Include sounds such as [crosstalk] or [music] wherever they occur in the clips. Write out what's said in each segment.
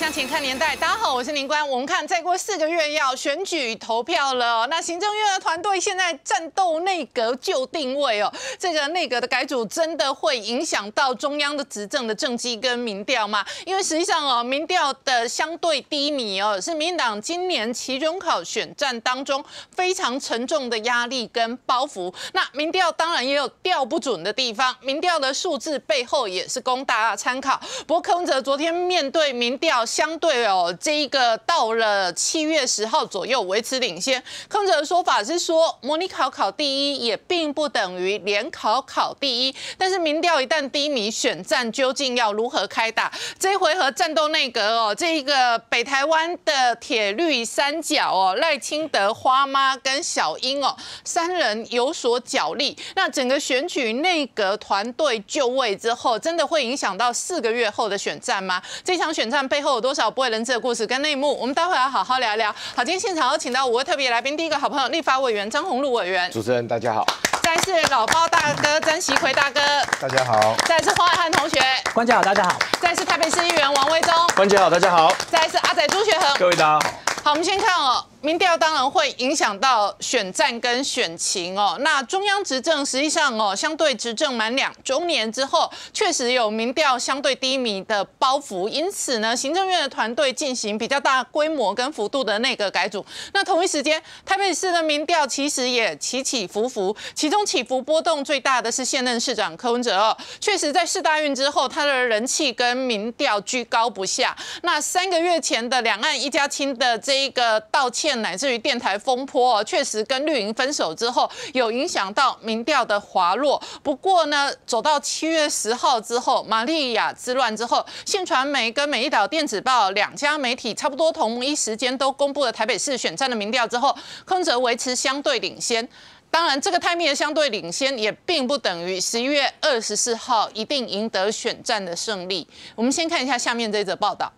向前看年代，大家好，我是林官。我们看，再过四个月要选举投票了。那行政院的团队现在战斗内阁就定位哦，这个内阁的改组真的会影响到中央的执政的政绩跟民调吗？因为实际上哦，民调的相对低迷哦，是民进党今年期中考选战当中非常沉重的压力跟包袱。那民调当然也有调不准的地方，民调的数字背后也是供大家参考。不过柯文哲昨天面对民调。相对哦，这一个到了七月十号左右维持领先。柯文哲的说法是说，模拟考考第一也并不等于联考考第一。但是民调一旦低迷，选战究竟要如何开打？这一回合战斗内阁哦，这一个北台湾的铁律三角哦，赖清德、花妈跟小英哦，三人有所角力。那整个选举内阁团队就位之后，真的会影响到四个月后的选战吗？这场选战背后？有多少不为人知的故事跟内幕？我们待会要好好聊聊。好，今天现场有请到五位特别来宾，第一个好朋友立法委员张宏禄委员，主持人大家好；再是老包大哥曾习奎大哥，大家好；再是黄海汉同学，关家好，大家好；再是台北市议员王威忠，关家好，大家好；再是阿仔朱学恒，各位大家好。好，我们先看哦。民调当然会影响到选战跟选情哦。那中央执政实际上哦，相对执政满两周年之后，确实有民调相对低迷的包袱。因此呢，行政院的团队进行比较大规模跟幅度的内阁改组。那同一时间，台北市的民调其实也起起伏伏，其中起伏波动最大的是现任市长柯文哲哦。确实在市大运之后，他的人气跟民调居高不下。那三个月前的两岸一家亲的这一个道歉。乃至于电台风波，确实跟绿营分手之后有影响到民调的滑落。不过呢，走到七月十号之后，玛利亚之乱之后，信传媒跟美丽岛电子报两家媒体差不多同一时间都公布了台北市选战的民调之后，空泽维持相对领先。当然，这个太密的相对领先也并不等于十一月二十四号一定赢得选战的胜利。我们先看一下下面这则报道。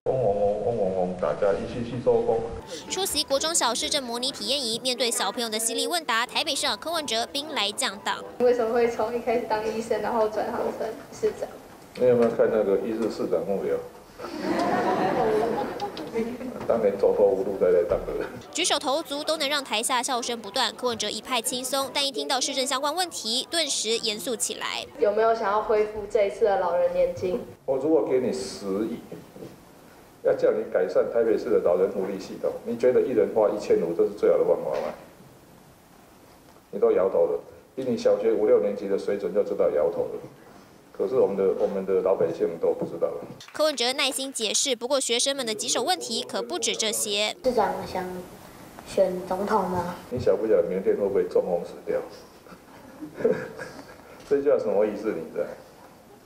大家一起去做工。出席国中小市政模拟体验营，面对小朋友的犀利问答，台北市长柯文哲兵来将挡。为什么会从一开始当医生，然后转行成市长？你有没有看那个一日市长目标？[laughs] 当年走投无路才来当的。举手投足都能让台下笑声不断，柯文哲一派轻松，但一听到市政相关问题，顿时严肃起来。有没有想要恢复这一次的老人年金？我如果给你十亿。要叫你改善台北市的老人福利系统，你觉得一人花一千五这是最好的方法吗？你都摇头了，比你小学五六年级的水准就知道摇头了。可是我们的我们的老百姓都不知道了。柯文哲耐心解释，不过学生们的棘手问题可不止这些。市长想选总统吗？你晓不晓得明天会不会中风死掉？[laughs] 这叫什么意思？你在？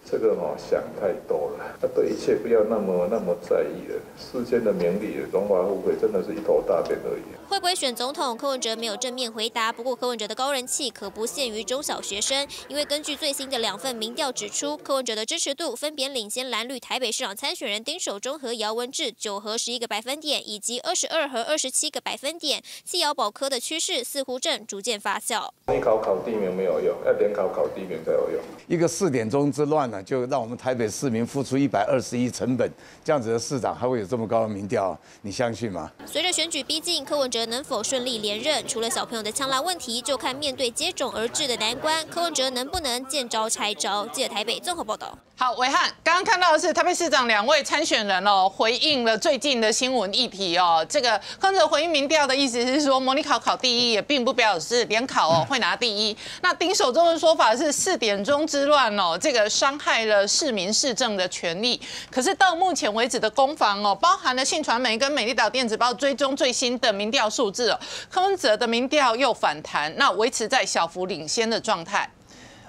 这个哦，想太多了。他对一切不要那么那么在意了。世间的名利、荣华富贵，真的是一头大便而已。会不会选总统？柯文哲没有正面回答。不过柯文哲的高人气可不限于中小学生，因为根据最新的两份民调指出，柯文哲的支持度分别领先蓝绿台北市长参选人丁守中和姚文智九和十一个百分点，以及二十二和二十七个百分点。弃姚保科的趋势似乎正逐渐发酵。你考考地名没有用，要联考考地名才有用。一个四点钟之乱呢？就让我们台北市民付出一百二十亿成本，这样子的市长还会有这么高的民调？你相信吗？随着选举逼近，柯文哲能否顺利连任？除了小朋友的枪辣问题，就看面对接踵而至的难关，柯文哲能不能见招拆招？记者台北综合报道。好，伟汉，刚刚看到的是台北市长两位参选人哦，回应了最近的新闻议题哦。这个柯文哲回应民调的意思是说，模拟考考第一也并不表示联考哦会拿第一。那丁守中的说法是四点钟之乱哦，这个伤害了市民市政的权利。可是到目前为止的攻防哦，包含了信传媒跟美丽岛电子报追踪最新的民调数字哦，柯文哲的民调又反弹，那维持在小幅领先的状态。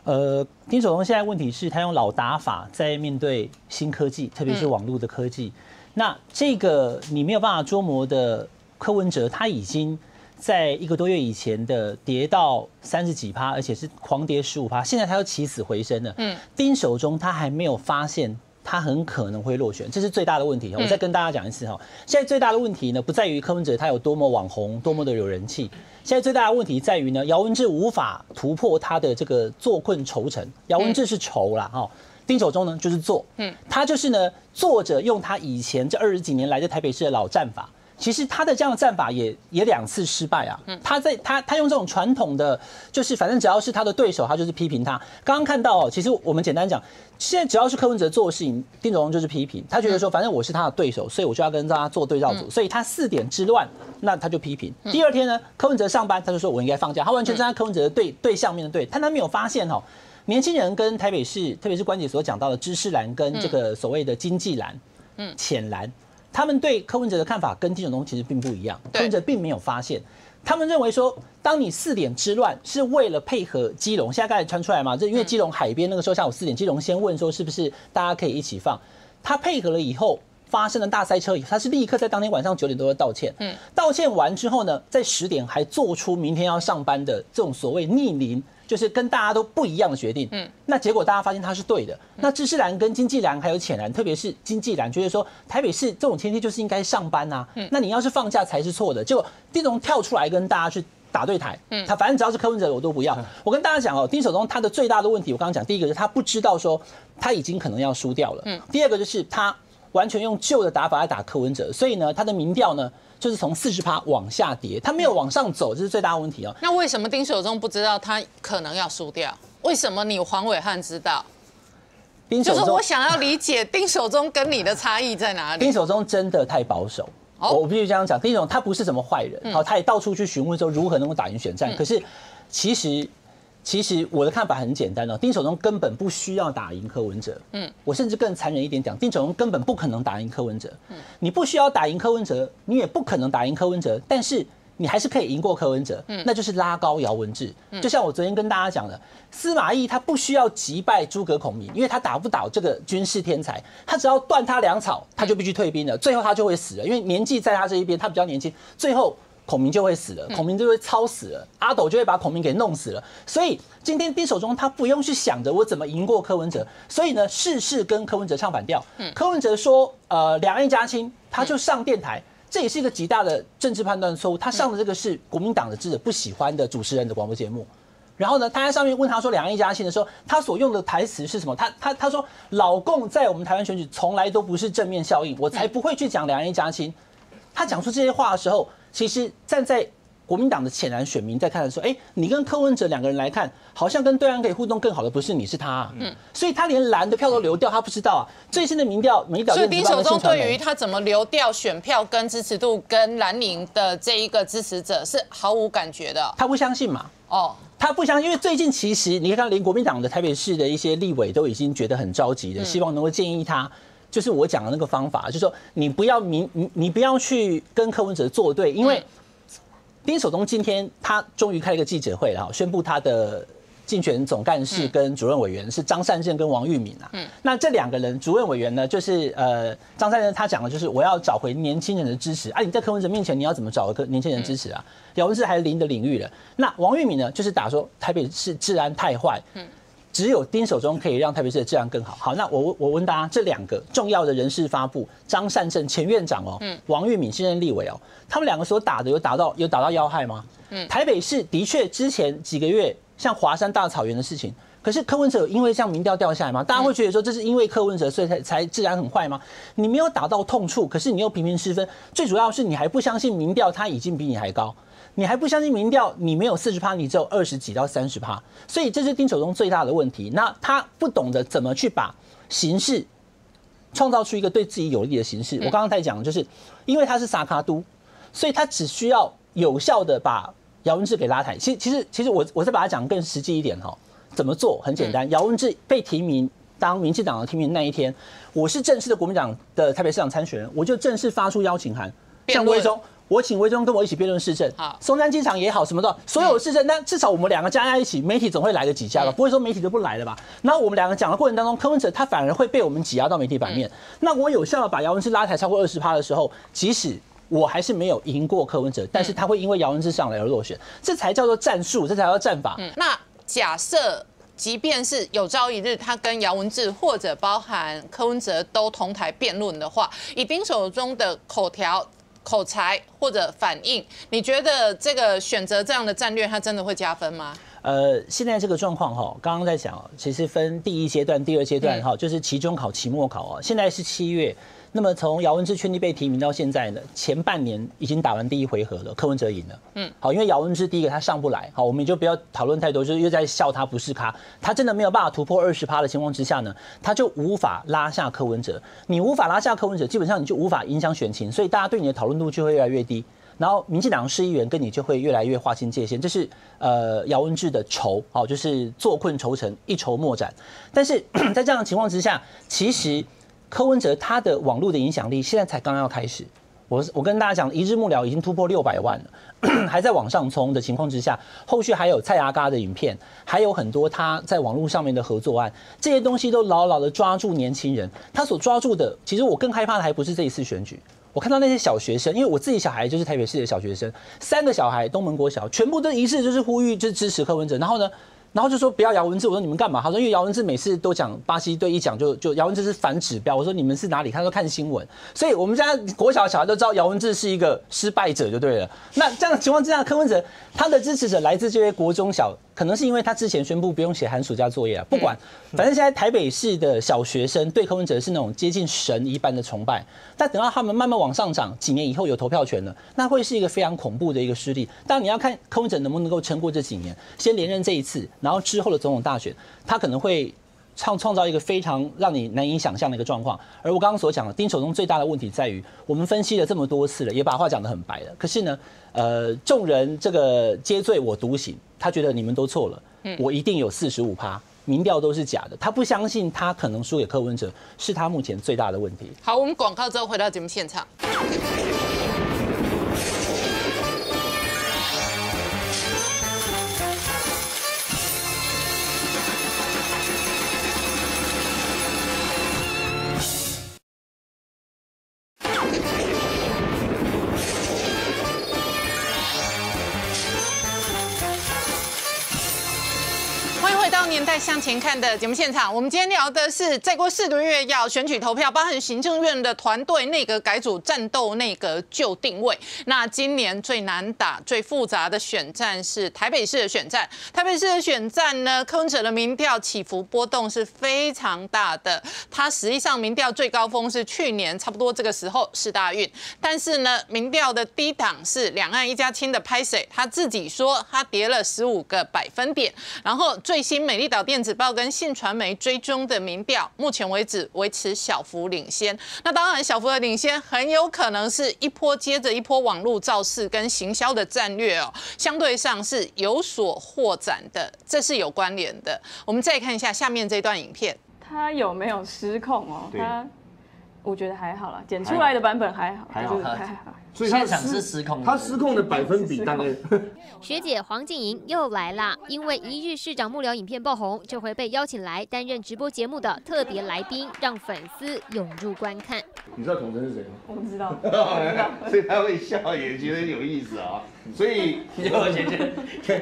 呃，丁守中现在问题是他用老打法在面对新科技，特别是网络的科技。那这个你没有办法捉摸的柯文哲，他已经在一个多月以前的跌到三十几趴，而且是狂跌十五趴，现在他又起死回生了。嗯，丁守中他还没有发现。他很可能会落选，这是最大的问题。我再跟大家讲一次哈，现在最大的问题呢，不在于柯文哲他有多么网红，多么的有人气。现在最大的问题在于呢，姚文智无法突破他的这个坐困愁城。姚文智是愁啦哈，丁守中呢就是做，嗯，他就是呢坐着用他以前这二十几年来在台北市的老战法。其实他的这样的战法也也两次失败啊。他在他他用这种传统的，就是反正只要是他的对手，他就是批评他。刚刚看到哦，其实我们简单讲，现在只要是柯文哲做的事情，丁守中就是批评。他觉得说，反正我是他的对手，所以我就要跟他做对照组。所以他四点之乱，那他就批评。第二天呢，柯文哲上班，他就说我应该放假。他完全站在柯文哲的对对象面的对，但他没有发现哦，年轻人跟台北市，特别是关姐所讲到的知识蓝跟这个所谓的经济蓝，嗯，浅蓝。他们对柯文哲的看法跟丁守中其实并不一样，柯文哲并没有发现，他们认为说，当你四点之乱是为了配合基隆，现在刚才传出来嘛，这因为基隆海边那个时候下午四点，基隆先问说是不是大家可以一起放，他配合了以后发生了大塞车，他是立刻在当天晚上九点多要道歉，嗯，道歉完之后呢，在十点还做出明天要上班的这种所谓逆鳞。就是跟大家都不一样的决定，嗯，那结果大家发现他是对的。那知识蓝跟经济蓝还有浅蓝，特别是经济蓝，觉得说台北市这种天气就是应该上班呐，嗯，那你要是放假才是错的。结果丁总跳出来跟大家去打对台，嗯，他反正只要是柯文哲我都不要。我跟大家讲哦，丁守中他的最大的问题，我刚刚讲，第一个是他不知道说他已经可能要输掉了，嗯，第二个就是他完全用旧的打法来打柯文哲，所以呢，他的民调呢。就是从四十趴往下跌，它没有往上走，这是最大的问题哦。那为什么丁守中不知道他可能要输掉？为什么你黄伟汉知道？就是我想要理解丁守中跟你的差异在哪里？丁守中真的太保守，我必须这样讲。丁守中他不是什么坏人，好，他也到处去询问说如何能够打赢选战。可是其实。其实我的看法很简单哦，丁守中根本不需要打赢柯文哲。嗯，我甚至更残忍一点讲，丁守中根本不可能打赢柯文哲。嗯，你不需要打赢柯文哲，你也不可能打赢柯文哲，但是你还是可以赢过柯文哲。嗯，那就是拉高姚文智。就像我昨天跟大家讲的，司马懿他不需要击败诸葛孔明，因为他打不倒这个军事天才，他只要断他粮草，他就必须退兵了，最后他就会死了，因为年纪在他这一边，他比较年轻，最后。孔明就会死了，孔明就会操死了，阿斗就会把孔明给弄死了。所以今天丁守中他不用去想着我怎么赢过柯文哲，所以呢事事跟柯文哲唱反调。柯文哲说呃两岸一家亲，他就上电台，这也是一个极大的政治判断错误。他上的这个是国民党的记者不喜欢的主持人的广播节目。然后呢他在上面问他说两岸一家亲的时候，他所用的台词是什么？他他他说老共在我们台湾选举从来都不是正面效应，我才不会去讲两岸一家亲。他讲出这些话的时候。其实站在国民党的浅蓝选民在看的时候，哎，你跟柯文哲两个人来看，好像跟对岸可以互动更好的不是你是他，嗯，所以他连蓝的票都流掉，他不知道啊。最新的民调，民调所以丁守中对于他怎么流掉选票跟支持度跟蓝营的这一个支持者是毫无感觉的，他不相信嘛？哦，他不相信，因为最近其实你看，连国民党的台北市的一些立委都已经觉得很着急了，希望能够建议他。就是我讲的那个方法，就是说你不要明你你不要去跟柯文哲作对，因为丁守中今天他终于开了一个记者会了，宣布他的竞选总干事跟主任委员是张善政跟王玉敏啊。嗯，那这两个人主任委员呢，就是呃张善政他讲的就是我要找回年轻人的支持啊，你在柯文哲面前你要怎么找个年轻人支持啊？姚文智还是零的领域了。那王玉敏呢，就是打说台北市治安太坏。嗯。只有丁守中可以让台北市的治安更好。好，那我我问大家，这两个重要的人事发布，张善政前院长哦，王玉敏现任立委哦，他们两个所打的有打到有打到要害吗？嗯，台北市的确之前几个月像华山大草原的事情，可是柯文哲因为这样民调掉下来吗？大家会觉得说这是因为柯文哲所以才才治安很坏吗？你没有打到痛处，可是你又频频失分，最主要是你还不相信民调，他已经比你还高。你还不相信民调？你没有四十趴，你只有二十几到三十趴，所以这是丁守中最大的问题。那他不懂得怎么去把形势创造出一个对自己有利的形式。我刚刚在讲，就是因为他是萨卡都，所以他只需要有效的把姚文智给拉抬。其实，其实，其实我我再把它讲更实际一点哈，怎么做很简单。姚文智被提名当民进党的提名那一天，我是正式的国民党的台北市长参选人，我就正式发出邀请函，向威中。我请魏忠跟我一起辩论市政，好，松山机场也好，什么的，所有市政，那至少我们两个加在一起，媒体总会来个几家吧，不会说媒体都不来了吧？那我们两个讲的过程当中，柯文哲他反而会被我们挤压到媒体版面。那我有效的把姚文智拉抬超过二十趴的时候，即使我还是没有赢过柯文哲，但是他会因为姚文智上来而落选，这才叫做战术，这才叫战法。嗯，那假设即便是有朝一日他跟姚文智或者包含柯文哲都同台辩论的话，以丁守中的口条。口才或者反应，你觉得这个选择这样的战略，它真的会加分吗？呃，现在这个状况哈，刚刚在讲，其实分第一阶段、第二阶段哈，就是期中考、期末考啊。现在是七月，那么从姚文智确定被提名到现在呢，前半年已经打完第一回合了，柯文哲赢了。嗯，好，因为姚文智第一个他上不来，好，我们就不要讨论太多，就是又在笑他不是咖，他真的没有办法突破二十趴的情况之下呢，他就无法拉下柯文哲。你无法拉下柯文哲，基本上你就无法影响选情，所以大家对你的讨论度就会越来越低。然后民进党市议员跟你就会越来越划清界限，这是呃姚文智的仇，好，就是坐困愁城，一筹莫展。但是 [clears throat] 在这样的情况之下，其实柯文哲他的网络的影响力现在才刚要开始。我我跟大家讲，一日幕僚已经突破六百万了，[clears throat] 还在往上冲的情况之下，后续还有蔡牙嘎的影片，还有很多他在网络上面的合作案，这些东西都牢牢的抓住年轻人。他所抓住的，其实我更害怕的还不是这一次选举。我看到那些小学生，因为我自己小孩就是台北市的小学生，三个小孩东门国小，全部都一致就是呼吁，就支持柯文哲。然后呢，然后就说不要姚文志。我说你们干嘛？他说因为姚文志每次都讲巴西队，一讲就就姚文志是反指标。我说你们是哪里？他说看新闻。所以我们家国小小孩都知道姚文志是一个失败者就对了。那这样的情况之下，柯文哲他的支持者来自这些国中小。可能是因为他之前宣布不用写寒暑假作业啊，不管，反正现在台北市的小学生对柯文哲是那种接近神一般的崇拜。但等到他们慢慢往上涨，几年以后有投票权了，那会是一个非常恐怖的一个势力。但你要看柯文哲能不能够撑过这几年，先连任这一次，然后之后的总统大选，他可能会。创创造一个非常让你难以想象的一个状况，而我刚刚所讲的丁守中最大的问题在于，我们分析了这么多次了，也把话讲得很白了，可是呢，呃，众人这个皆醉我独醒，他觉得你们都错了，我一定有四十五趴，民调都是假的，他不相信他可能输给柯文哲，是他目前最大的问题。好，我们广告之后回到节目现场。回到年代向前看的节目现场，我们今天聊的是再过四个月要选举投票，包含行政院的团队内阁改组、战斗内阁旧定位。那今年最难打、最复杂的选战是台北市的选战。台北市的选战呢，柯文哲的民调起伏波动是非常大的。他实际上民调最高峰是去年差不多这个时候是大运，但是呢，民调的低档是两岸一家亲的拍水，他自己说他跌了十五个百分点。然后最新美丽岛。电子报跟信传媒追踪的民调，目前为止维持小幅领先。那当然，小幅的领先很有可能是一波接着一波网络造势跟行销的战略哦，相对上是有所扩展的，这是有关联的。我们再看一下下面这段影片，它有没有失控哦？它。我觉得还好了，剪出来的版本还好，还好还好。所以现场是失控，他失控的百分比大概。[laughs] 学姐黄静莹又来啦，因为一日市长幕僚影片爆红，这回被邀请来担任直播节目的特别来宾，让粉丝涌入观看。你知道孔真是谁吗？我不知道，[laughs] 所以他会笑，也觉得有意思啊。所以 [laughs] 你我姐姐，[laughs]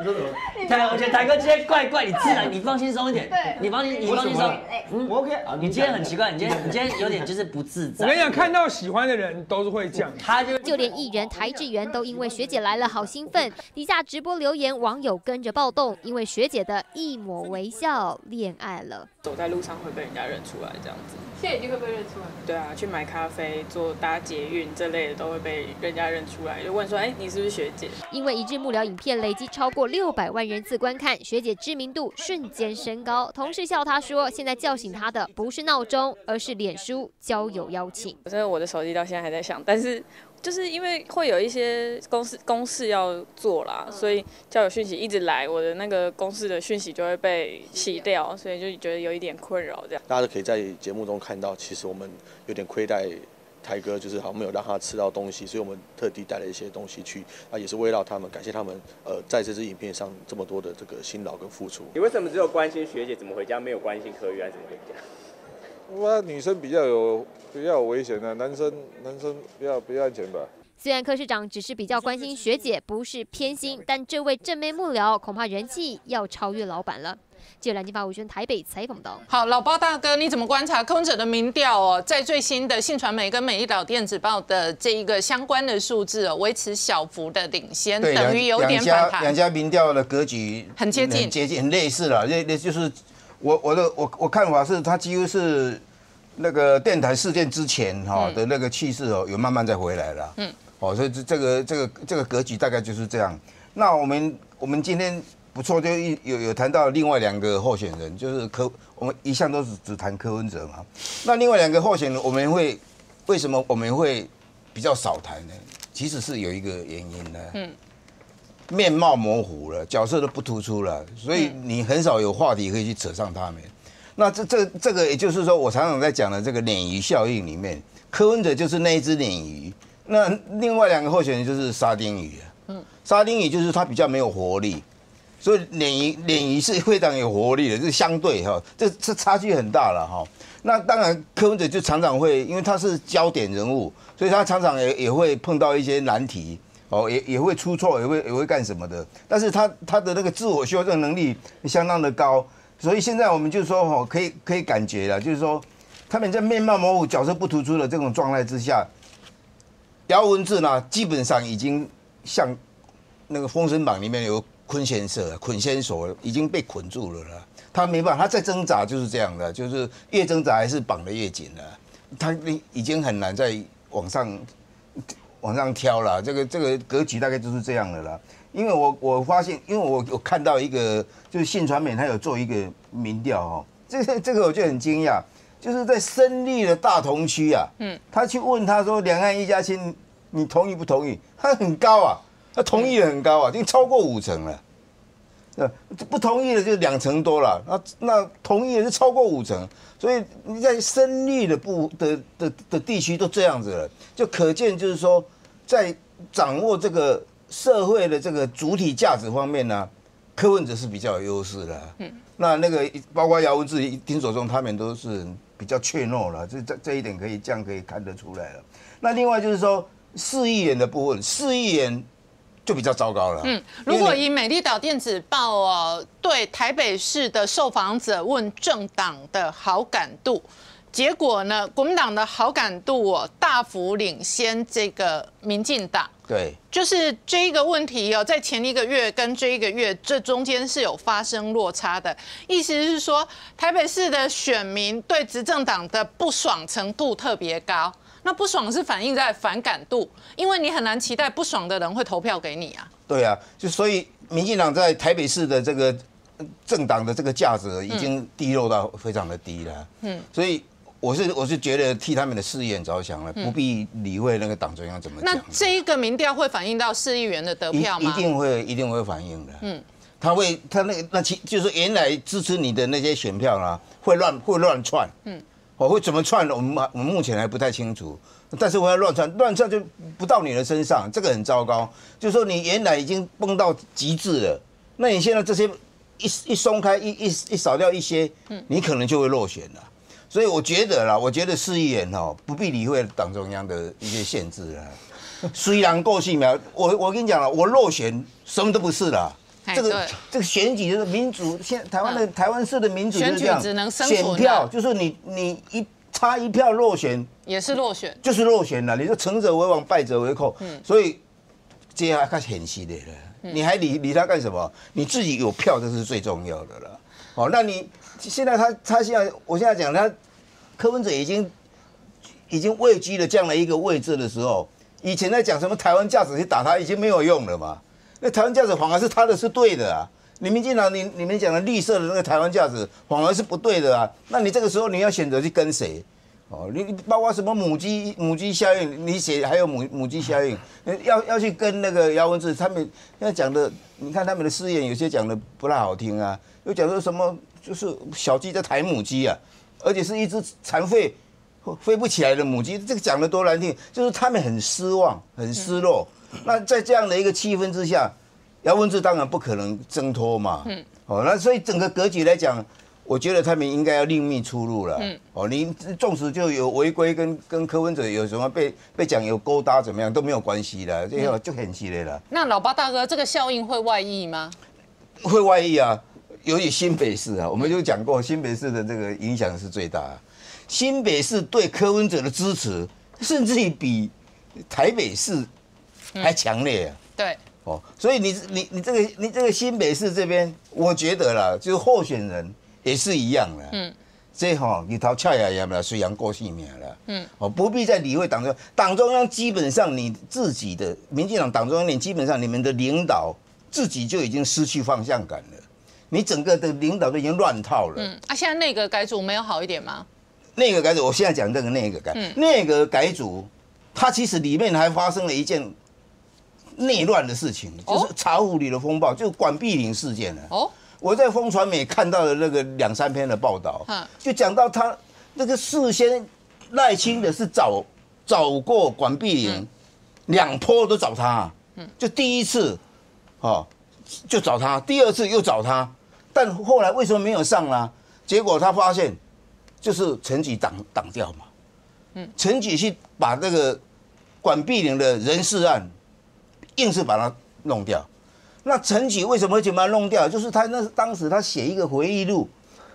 你说什么？台我觉得台哥今天怪怪，你自然，你放轻松一点。对，你放心，你放轻松。嗯我，OK 啊。你今天很奇怪，你今天你今天有点就是不自在。我跟你讲，看到喜欢的人都是会这样。他就就连艺人台志源都因为学姐来了好兴奋，底下直播留言网友跟着暴动，因为学姐的一抹微笑恋爱了。走在路上会被人家认出来，这样子。现在已经会被认出来。对啊，去买咖啡、坐搭捷运这类的都会被人家认出来，就问说：“哎，你是不是学姐？”因为一致幕僚影片累积超过六百万人次观看，学姐知名度瞬间升高。同事笑她说：“现在叫醒她的不是闹钟，而是脸书交友邀请。”真的，我的手机到现在还在响，但是。就是因为会有一些公司公事要做啦，所以交友讯息一直来，我的那个公司的讯息就会被洗掉，所以就觉得有一点困扰这样。大家都可以在节目中看到，其实我们有点亏待台哥，就是好像没有让他吃到东西，所以我们特地带了一些东西去，啊，也是围绕他们，感谢他们，呃，在这支影片上这么多的这个辛劳跟付出。你为什么只有关心学姐怎么回家，没有关心柯玉安怎么回家？哇，女生比较有比较有危险的，男生男生比较比较安全吧。虽然柯市长只是比较关心学姐，不是偏心，但这位正妹幕僚恐怕人气要超越老板了。记者蓝金发维轩台北采访到。好，老包大哥，你怎么观察空者的民调哦？在最新的信传媒跟美丽岛电子报的这一个相关的数字哦，维持小幅的领先，等于有点两家反弹。两家民调的格局很接近接近很类似了。那那就是我我的我我看法是，它几乎是那个电台事件之前哈、嗯的那个气势哦，有慢慢再回来了。嗯，哦，所以这这个这个这个格局大概就是这样。那我们我们今天不错，就一有有谈到另外两个候选人，就是柯，我们一向都是只谈柯文哲嘛。那另外两个候选人，我们会为什么我们会比较少谈呢？其实是有一个原因的。嗯，面貌模糊了，角色都不突出了，所以你很少有话题可以去扯上他们。那这这这个，也就是说，我常常在讲的这个鲶鱼效应里面，柯文哲就是那一只鲶鱼，那另外两个候选人就是沙丁鱼啊。嗯，沙丁鱼就是它比较没有活力，所以鲶鱼鲶鱼是非常有活力的，这相对哈，这这差距很大了哈。那当然，柯文哲就常常会，因为他是焦点人物，所以他常常也也会碰到一些难题，哦，也也会出错，也会也会干什么的。但是他他的那个自我修正能力相当的高，所以现在我们就说哦，可以可以感觉了，就是说他们在面貌模糊、角色不突出的这种状态之下，姚文智呢，基本上已经像那个《封神榜》里面有捆仙社、捆仙索，已经被捆住了啦。他没办法，他在挣扎就是这样的，就是越挣扎还是绑得越紧了。他已经很难再往上往上挑了。这个这个格局大概就是这样的啦。因为我我发现，因为我有看到一个就是信传媒，他有做一个民调哦，这个这个我就很惊讶，就是在深绿的大同区啊，嗯，他去问他说两岸一家亲，你同意不同意？他很高啊，他同意的很高啊，已经超过五成了。呃，不同意的就两成多了，那那同意的是超过五成，所以你在深绿的部的的的地区都这样子了，就可见就是说，在掌握这个社会的这个主体价值方面呢，柯文哲是比较有优势的。嗯，那那个包括姚文智、丁守中他们都是比较怯懦了，这这这一点可以这样可以看得出来了。那另外就是说四亿人的部分，四亿人就比较糟糕了。嗯，如果以美丽岛电子报哦对台北市的受访者问政党的好感度，结果呢，国民党的好感度哦大幅领先这个民进党。对，就是这一个问题哦，在前一个月跟这一个月这中间是有发生落差的，意思是说台北市的选民对执政党的不爽程度特别高。那不爽是反映在反感度，因为你很难期待不爽的人会投票给你啊。对啊，就所以民进党在台北市的这个政党的这个价值已经低落到非常的低了。嗯，所以我是我是觉得替他们的事业着想了，嗯不必理会那个党中央怎么那讲。这一个民调会反映到市议员的得票吗？一定会一定会反映的。嗯，他会他那个那其就是原来支持你的那些选票啦，会乱会乱窜。嗯，我会怎么串的？我们我们目前还不太清楚。但是我要乱串，乱串就不到你的身上，这个很糟糕。就是说你原来已经崩到极致了，那你现在这些一一松开，一一一少掉一些，你可能就会落选了。所以我觉得啦，我觉得市议员哦不必理会党中央的一些限制啦。[laughs] 虽然过去苗，我我跟你讲了，我落选什么都不是啦。这个这个选举就是民主，现在台湾的台湾式的民主就是这样，选举只能选票就是你你一差一票落选也是落选。就是落选了，你说成者为王，败者为寇，嗯所以这样看很稀的了。你还理理他干什么？你自己有票，这是最重要的了。哦，那你现在他他现在，我现在讲他柯文哲已经已经位居了这样的一个位置的时候，以前在讲什么台湾价值去打他已经没有用了嘛？那台湾价值反而是他的是对的啊。你民进党你你们讲的绿色的那个台湾价值反而是不对的啊。那你这个时候你要选择去跟谁？哦，你包括什么母鸡母鸡效应，你写还有母母鸡效应，[laughs] 要要去跟那个姚文智他们要讲的，你看他们的试验有些讲的不太好听啊，又讲说什么就是小鸡在抬母鸡啊，而且是一只残废飞不起来的母鸡，这个讲的多难听，就是他们很失望很失落。那在这样的一个气氛之下，姚文智当然不可能挣脱嘛，嗯，哦，那所以整个格局来讲。我觉得他们应该要另觅出路了。嗯，哦，你纵使就有违规，跟跟柯文哲有什么被被讲有勾搭怎么样都没有关系的，这个就很系列了。那老八大哥，这个效应会外溢吗？会外溢啊，尤其新北市啊，我们就讲过，新北市的这个影响是最大的。新北市对柯文哲的支持，甚至于比台北市还强烈啊。对，哦，所以你你你这个你这个新北市这边，我觉得啦，就是候选人也是一样的。嗯，这哈你头恰牙牙了，虽然过性命了。嗯，哦，不必再理会党中央，党中央基本上你自己的民进党党中央，你基本上你们的领导自己就已经失去方向感了，你整个的领导都已经乱套了。嗯，啊，现在内阁改组没有好一点吗？内阁改组，我现在讲这个内阁改，内阁改组，它其实里面还发生了一件内乱的事情，就是茶壶里的风暴，就是管碧玲事件了。哦，我在风传媒看到的那个两三篇的报道，就讲到他那个事先赖清的是找找过管碧玲，两坡都找他，就第一次，哦，就找他，第二次又找他，但后来为什么没有上呢？结果他发现。就是陈举挡挡掉嘛，嗯，陈举去把那个管碧玲的人事案，硬是把它弄掉。那陈举为什么会把它弄掉？就是他那当时他写一个回忆录，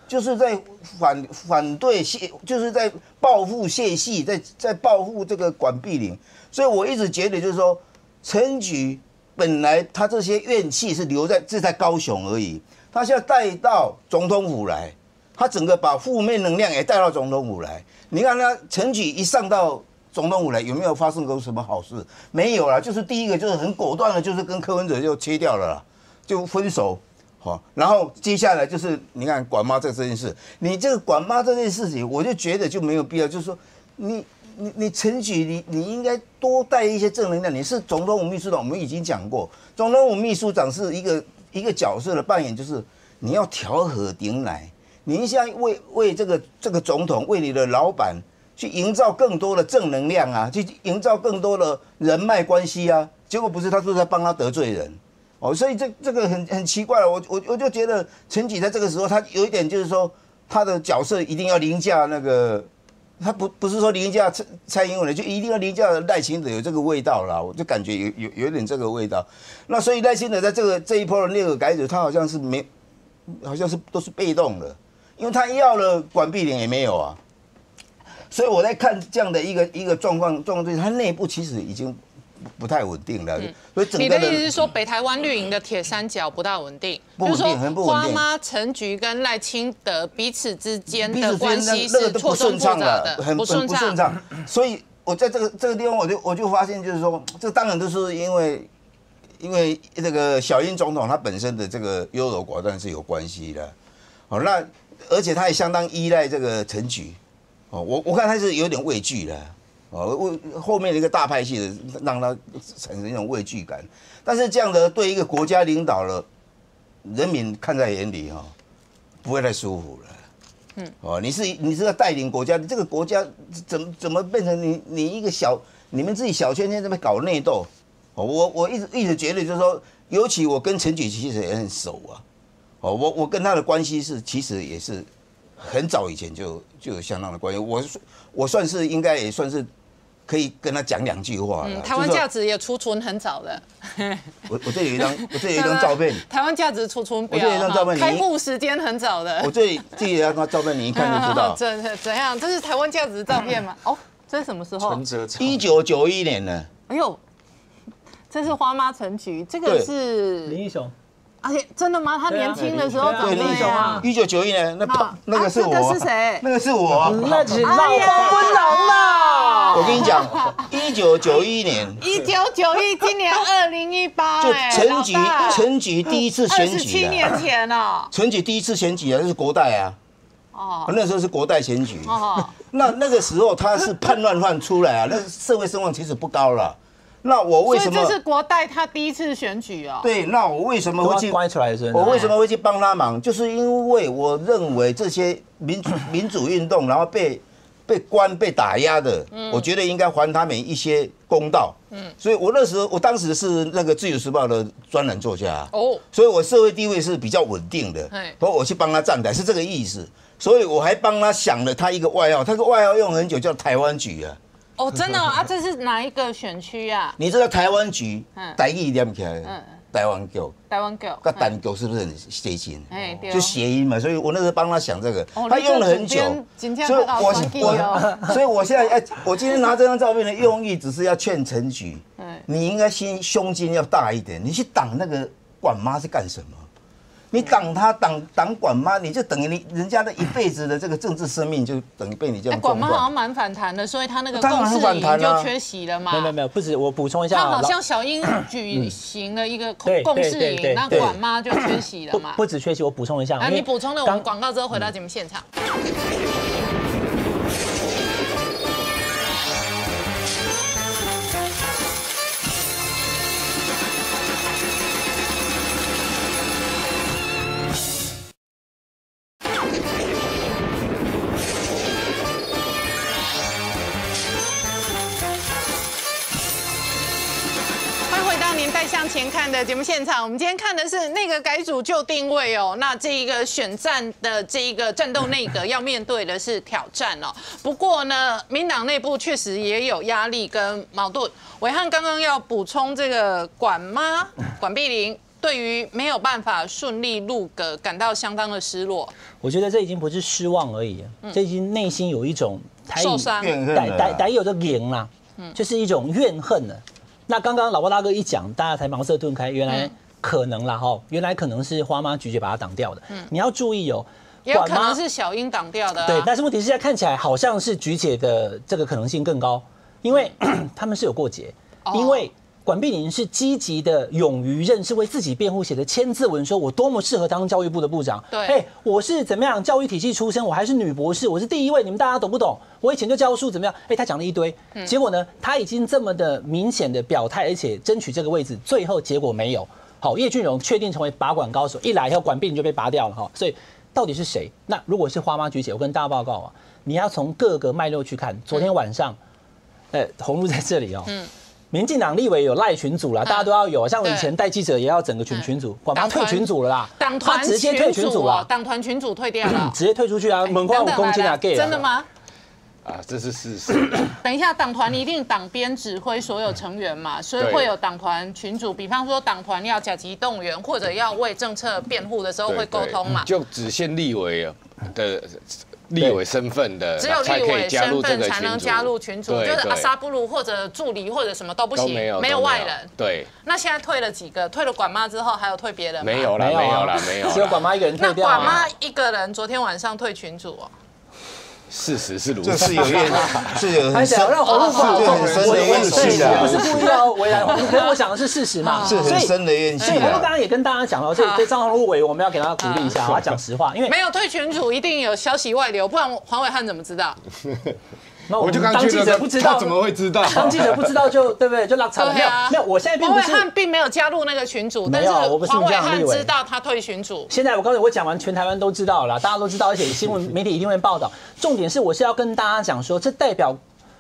就是在反反对谢，就是在报复谢系，在在报复这个管碧玲。所以我一直觉得就是说，陈举本来他这些怨气是留在是在高雄而已，他现在带到总统府来。他整个把负面能量也带到总统府来。你看他陈举一上到总统府来，有没有发生过什么好事？没有啦，就是第一个就是很果断的，就是跟柯文哲就切掉了啦，就分手。好，然后接下来就是你看管妈这这件事，你这个管妈这件事情，我就觉得就没有必要，就是说你你你陈举你你应该多带一些正能量。你是总统府秘书长，我们已经讲过，总统府秘书长是一个一个角色的扮演，就是你要调和顶来。你现在为为这个这个总统，为你的老板去营造更多的正能量啊，去营造更多的人脉关系啊，结果不是他是在帮他得罪人哦，所以这这个很很奇怪了。我我我就觉得陈启在这个时候，他有一点就是说他的角色一定要凌驾那个，他不不是说凌驾蔡蔡英文的，就一定要凌驾赖清德有这个味道了。我就感觉有有有点这个味道。那所以赖清德在这个这一波的那个改组，他好像是没，好像是都是被动的。因为他要了管闭点也没有啊，所以我在看这样的一个一个状况状况，它内部其实已经不太稳定了。所以整个你的意思是说，北台湾绿营的铁三角不大稳定，不稳定，很不稳定。花妈陈菊跟赖清德彼此之间的关系是错综复杂的，很不顺畅。所以我在这个这个地方，我就我就发现，就是说，这当然都是因为因为这个小英总统他本身的这个优柔寡断是有关系的。好，那。而且他也相当依赖这个陈菊，哦，我我看他是有点畏惧了，哦，为后面的一个大派系的让他产生一种畏惧感。但是这样的对一个国家领导了，人民看在眼里哈，不会太舒服了。嗯，哦，你是你是要带领国家，这个国家怎么怎么变成你你一个小你们自己小圈圈这边搞内斗？哦，我我一直一直觉得就是说，尤其我跟陈菊其实也很熟啊。哦，我我跟他的关系是，其实也是很早以前就就有相当的关系。我我算是应该也算是可以跟他讲两句话。嗯，台湾价值也储存很早的。我我这有一张，[laughs] 我这有一张照片。台湾价值储存表。我这有一张照片，开户时间很早的。我这这一张照片，你一看就知道。怎怎样？这是台湾价值照片吗？哦，这是什么时候？一九九一年的。哎呦，这是花妈陈菊，这个是林义雄。而且真的吗？他年轻的时候长那样。一九九一年，那那个是我。那个是谁？那个是我。那是老公不能了。我跟你讲，一九九一年。一九九一，今年二零一八。就陈菊，陈菊第一次选举。二十七年前了。陈菊第一次选举啊，那是国代啊。哦。那时候是国代选举。哦。那那个时候他是叛乱犯出来啊，那社会声望其实不高了。那我为什么？这是国代他第一次选举哦。对，那我为什么会去？我为什么会去帮他忙？就是因为我认为这些民主 [laughs] 民主运动，然后被被关被打压的，我觉得应该还他们一些公道。嗯，所以我那时候我当时是那个自由时报的专栏作家哦，所以我社会地位是比较稳定的。所以我去帮他站台是这个意思。所以我还帮他想了他一个外号，他个外号用很久，叫台湾局啊。哦，真的啊，这是哪一个选区啊？你知道台湾局，嗯，台语念起来，嗯，台湾狗，台湾狗，跟单狗是不是很接近？哎，对哦。就谐音嘛，所以我那时候帮他想这个，哦他用了很久，所以我我，所以我现在哎，我今天拿这张照片的用意，只是要劝陈局，嗯。你应该心胸襟要大一点，你去挡那个管妈是干什么？你挡他挡挡管妈，你就等于你人家的一辈子的这个政治生命，就等于被你这哎，样。管妈好像蛮反弹的，所以他那个共识营反弹啊就缺席了嘛。没有没有不止我补充一下他好像小英举行了一个对共识营，那管妈就缺席了不嘛。不止缺席，我补充一下，啊，你补充了我们广告之后回到节目现场。欢节目现场。我们今天看的是内阁改组就定位哦。那这一个选战的这一个战斗内阁要面对的是挑战哦。不过呢，民党内部确实也有压力跟矛盾。伟汉刚刚要补充这个管妈 [laughs] 管碧玲。对于没有办法顺利入阁，感到相当的失落。我觉得这已经不是失望而已，这已经内心有一种台语受伤怨恨了台台台有的赢啦，嗯就是一种怨恨了。那刚刚老婆大哥一讲，大家才茅塞顿开，原来嗯可能啦哈，原来可能是花妈菊姐把它挡掉的。嗯你要注意哦，也有可能是小英挡掉的、啊。对，但是问题是现在看起来好像是菊姐的这个可能性更高，因为 [clears throat] 他们是有过节，哦因为管碧林是积极的、勇于认识、为自己辩护写的千字文，说我多么适合当教育部的部长。对哎，我是怎么样教育体系出身，我还是女博士，我是第一位，你们大家懂不懂？我以前就教书怎么样？哎，他讲了一堆，嗯结果呢，他已经这么的明显的表态，而且争取这个位置，最后结果没有。好，叶俊荣确定成为拔管高手，一来以后管碧林就被拔掉了哈，所以到底是谁？那如果是花妈菊姐，我跟大家报告啊，你要从各个脉络去看。昨天晚上，呃，红路在这里哦，嗯民进党立委有赖群组啦，大家都要有，像我以前带记者也要整个群群组，管他退群组了啦，党团直接退群组哦了，党团群组退掉了。直接退出去啊，门框五公斤啊 gay 啊真的？吗？啊，这是事实。[coughs] 等一下，党团一定党编指挥所有成员嘛，所以对会有党团群组。比方说，党团要甲级动员，或者要为政策辩护的时候会沟通嘛。就只限立委的立委身份的，只有才可以立委加入这身份个群组才能加入群组，对对就是阿萨布鲁或者助理或者什么都不行，都没有没有外人。对，那现在退了几个？退了管妈之后，还有退别人吗？没有了，没有了没有啦，没有。[laughs] 只有管妈一个人退那掉那。管妈一个人昨天晚上退群组哦。事实是如此，这是有怨，是有还很深，想让红路不好是动，很深的怨气的不是的，故意要为难红路，可是我讲的是事实嘛，是很深的怨气所以红路刚。刚也跟大家讲了，这好对张宏路委我们要给他鼓励一下，我要讲实话，因为没有退群组，一定有消息外流，不然黄伟汉怎么知道？那我就刚当记者不知道怎么会知道？当记者不知道就对不对？就拉惨了。没有我现在并黄伟不是汉并没有加入那个群组，但没是有我不是黄伟汉知道他退群组。现在我告诉你，我讲完全台湾都知道了啦，大家都知道，而且新闻媒体一定会报道。重点是我是要跟大家讲说，这代表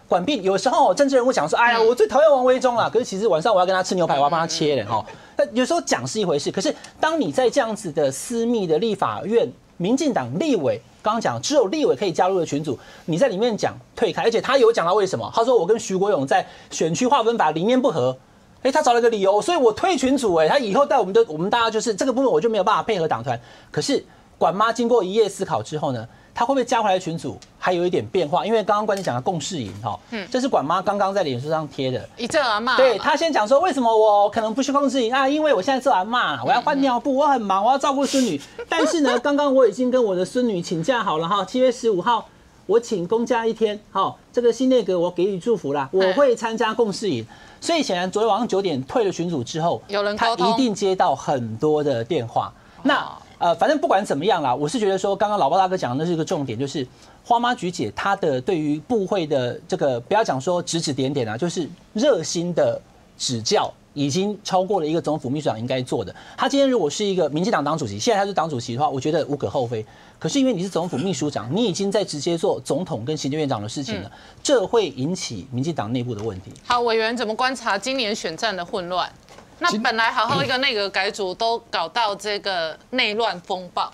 管闭。有时候政治人物讲说，哎呀，我最讨厌王维忠了。可是其实晚上我要跟他吃牛排，我要帮他切的哈。那有时候讲是一回事，可是当你在这样子的私密的立法院，民进党立委刚讲只有立委可以加入的群组，你在里面讲退开，而且他有讲到为什么？他说我跟徐国勇在选区划分法理念不合。哎，他找了个理由，所以我退群组。哎，他以后带我们的，我们大家就是这个部分，我就没有办法配合党团。可是管妈经过一夜思考之后呢，他会不会加回来群组？还有一点变化，因为刚刚关你讲的共事营哈，嗯这是管妈刚刚在脸书上贴的。一阵而骂。对他先讲说，为什么我可能不去共事营啊？因为我现在做完骂，我要换尿布，我很忙，我要照顾孙女。[laughs] 但是呢，刚刚我已经跟我的孙女请假好了哈，七月十五号我请公假一天，好，这个新内阁我给予祝福啦，我会参加共事营。所以显然昨天晚上九点退了群组之后，有人他一定接到很多的电话。那呃，反正不管怎么样啦，我是觉得说，刚刚老包大哥讲的那是一个重点，就是花妈菊姐她的对于部会的这个，不要讲说指指点点啊，就是热心的指教。已经超过了一个总府秘书长应该做的。他今天如果是一个民进党党主席，现在他是党主席的话，我觉得无可厚非。可是因为你是总府秘书长，你已经在直接做总统跟行政院长的事情了，这会引起民进党内部的问题。好，委员怎么观察今年选战的混乱？那本来好好一个内阁改组，都搞到这个内乱风暴。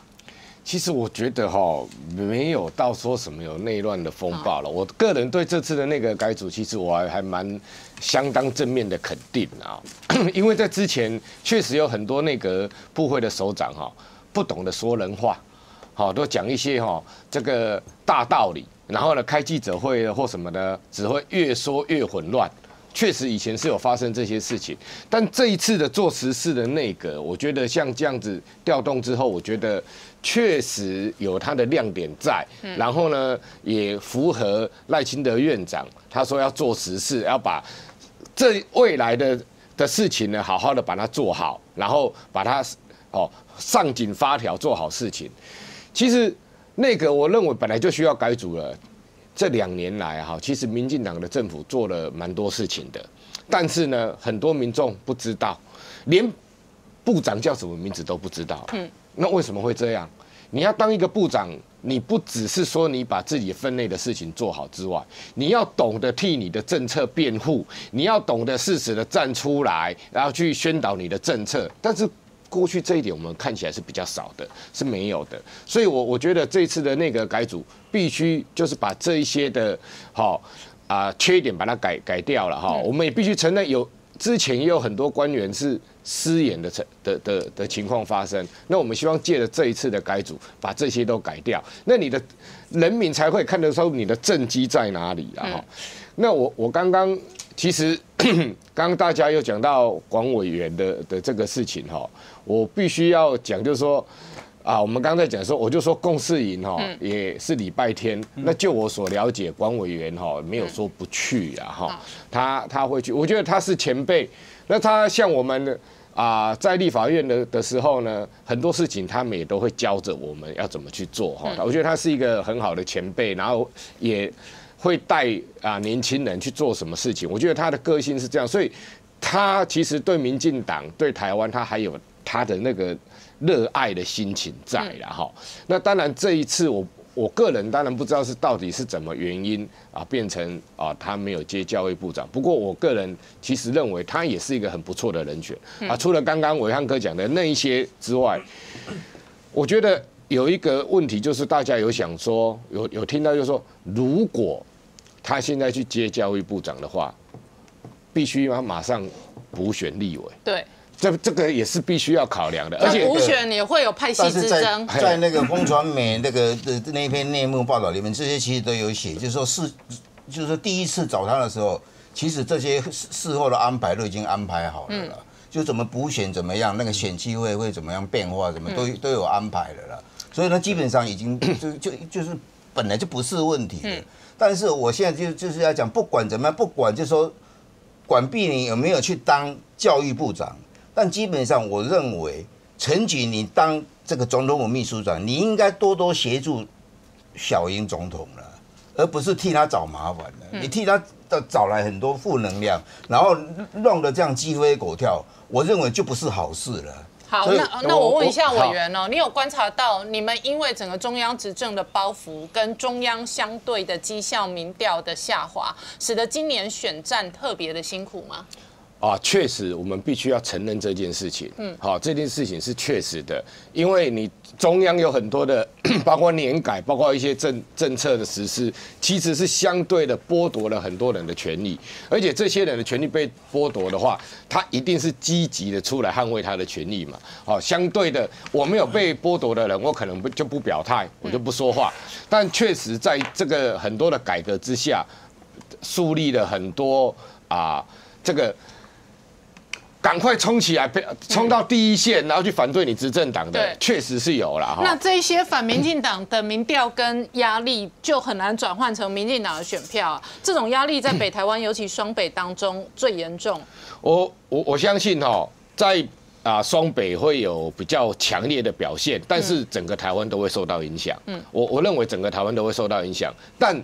其实我觉得哈，没有到说什么有内乱的风暴了。我个人对这次的那个改组，其实我还还蛮相当正面的肯定啊，[clears throat] 因为在之前确实有很多内阁部会的首长哈，不懂得说人话，好都讲一些哈这个大道理，然后呢开记者会或什么的，只会越说越混乱。确实以前是有发生这些事情，但这一次的做实事的内阁，我觉得像这样子调动之后，我觉得确实有它的亮点在。然后呢，也符合赖清德院长他说要做实事，要把这未来的的事情呢，好好的把它做好，然后把它哦上紧发条做好事情。其实内阁我认为本来就需要改组了。这两年来哈，其实民进党的政府做了蛮多事情的，但是呢，很多民众不知道，连部长叫什么名字都不知道。嗯，那为什么会这样？你要当一个部长，你不只是说你把自己分内的事情做好之外，你要懂得替你的政策辩护，你要懂得适时的站出来，然后去宣导你的政策。但是过去这一点我们看起来是比较少的，是没有的。所以，我我觉得这次的那个改组。必须就是把这一些的，好啊缺点把它改改掉了哈。我们也必须承认，有之前也有很多官员是失言的成的的的情况发生。那我们希望借着这一次的改组，把这些都改掉。那你的人民才会看得出你的政绩在哪里了哈。那我我刚刚其实 [coughs] 刚刚大家又讲到管委员的的这个事情哈，我必须要讲就是说。啊，我们刚才讲说，我就说共事营哈也是礼拜天。那就我所了解，管委员哈没有说不去啊哈，他他会去。我觉得他是前辈，那他像我们啊，在立法院的的时候呢，很多事情他们也都会教着我们要怎么去做哈。我觉得他是一个很好的前辈，然后也会带啊年轻人去做什么事情。我觉得他的个性是这样，所以他其实对民进党、对台湾，他还有他的那个。热爱的心情在了哈，那当然这一次我我个人当然不知道是到底是怎么原因啊变成啊他没有接教育部长，不过我个人其实认为他也是一个很不错的人选啊。除了刚刚伟汉哥讲的那一些之外，我觉得有一个问题就是大家有想说有有听到就是说，如果他现在去接教育部长的话，必须要马上补选立委。对。这这个也是必须要考量的，而且补选也会有派系之争。在那个风传媒那个的那篇内幕报道里面，这些其实都有写，就是说事，就是说第一次找他的时候，其实这些事事后的安排都已经安排好了了，就怎么补选怎么样，那个选机会会怎么样变化，怎么都都有安排的了。所以呢，基本上已经就就就是本来就不是问题的。但是我现在就就是要讲，不管怎么样，不管就说管碧玲有没有去当教育部长。但基本上，我认为陈菊你当这个总统府秘书长，你应该多多协助小英总统了，而不是替他找麻烦了。你替他找找来很多负能量，然后弄得这样鸡飞狗跳，我认为就不是好事了。好，那那我问一下委员哦，你有观察到你们因为整个中央执政的包袱跟中央相对的绩效民调的下滑，使得今年选战特别的辛苦吗？啊，确实，我们必须要承认这件事情。嗯，好，这件事情是确实的，因为你中央有很多的，[clears throat] 包括年改，包括一些政政策的实施，其实是相对的剥夺了很多人的权利，而且这些人的权利被剥夺的话，他一定是积极的出来捍卫他的权利嘛。好，相对的，我没有被剥夺的人，我可能不就不表态，我就不说话。但确实在这个很多的改革之下，树立了很多啊，这个。赶快冲起来，冲到第一线，然后去反对你执政党的，确实是有了哈。那这些反民进党的民调跟压力，就很难转换成民进党的选票。这种压力在北台湾，尤其双北当中最严重。我我我相信哈，在啊双北会有比较强烈的表现，但是整个台湾都会受到影响。嗯，我我认为整个台湾都会受到影响。但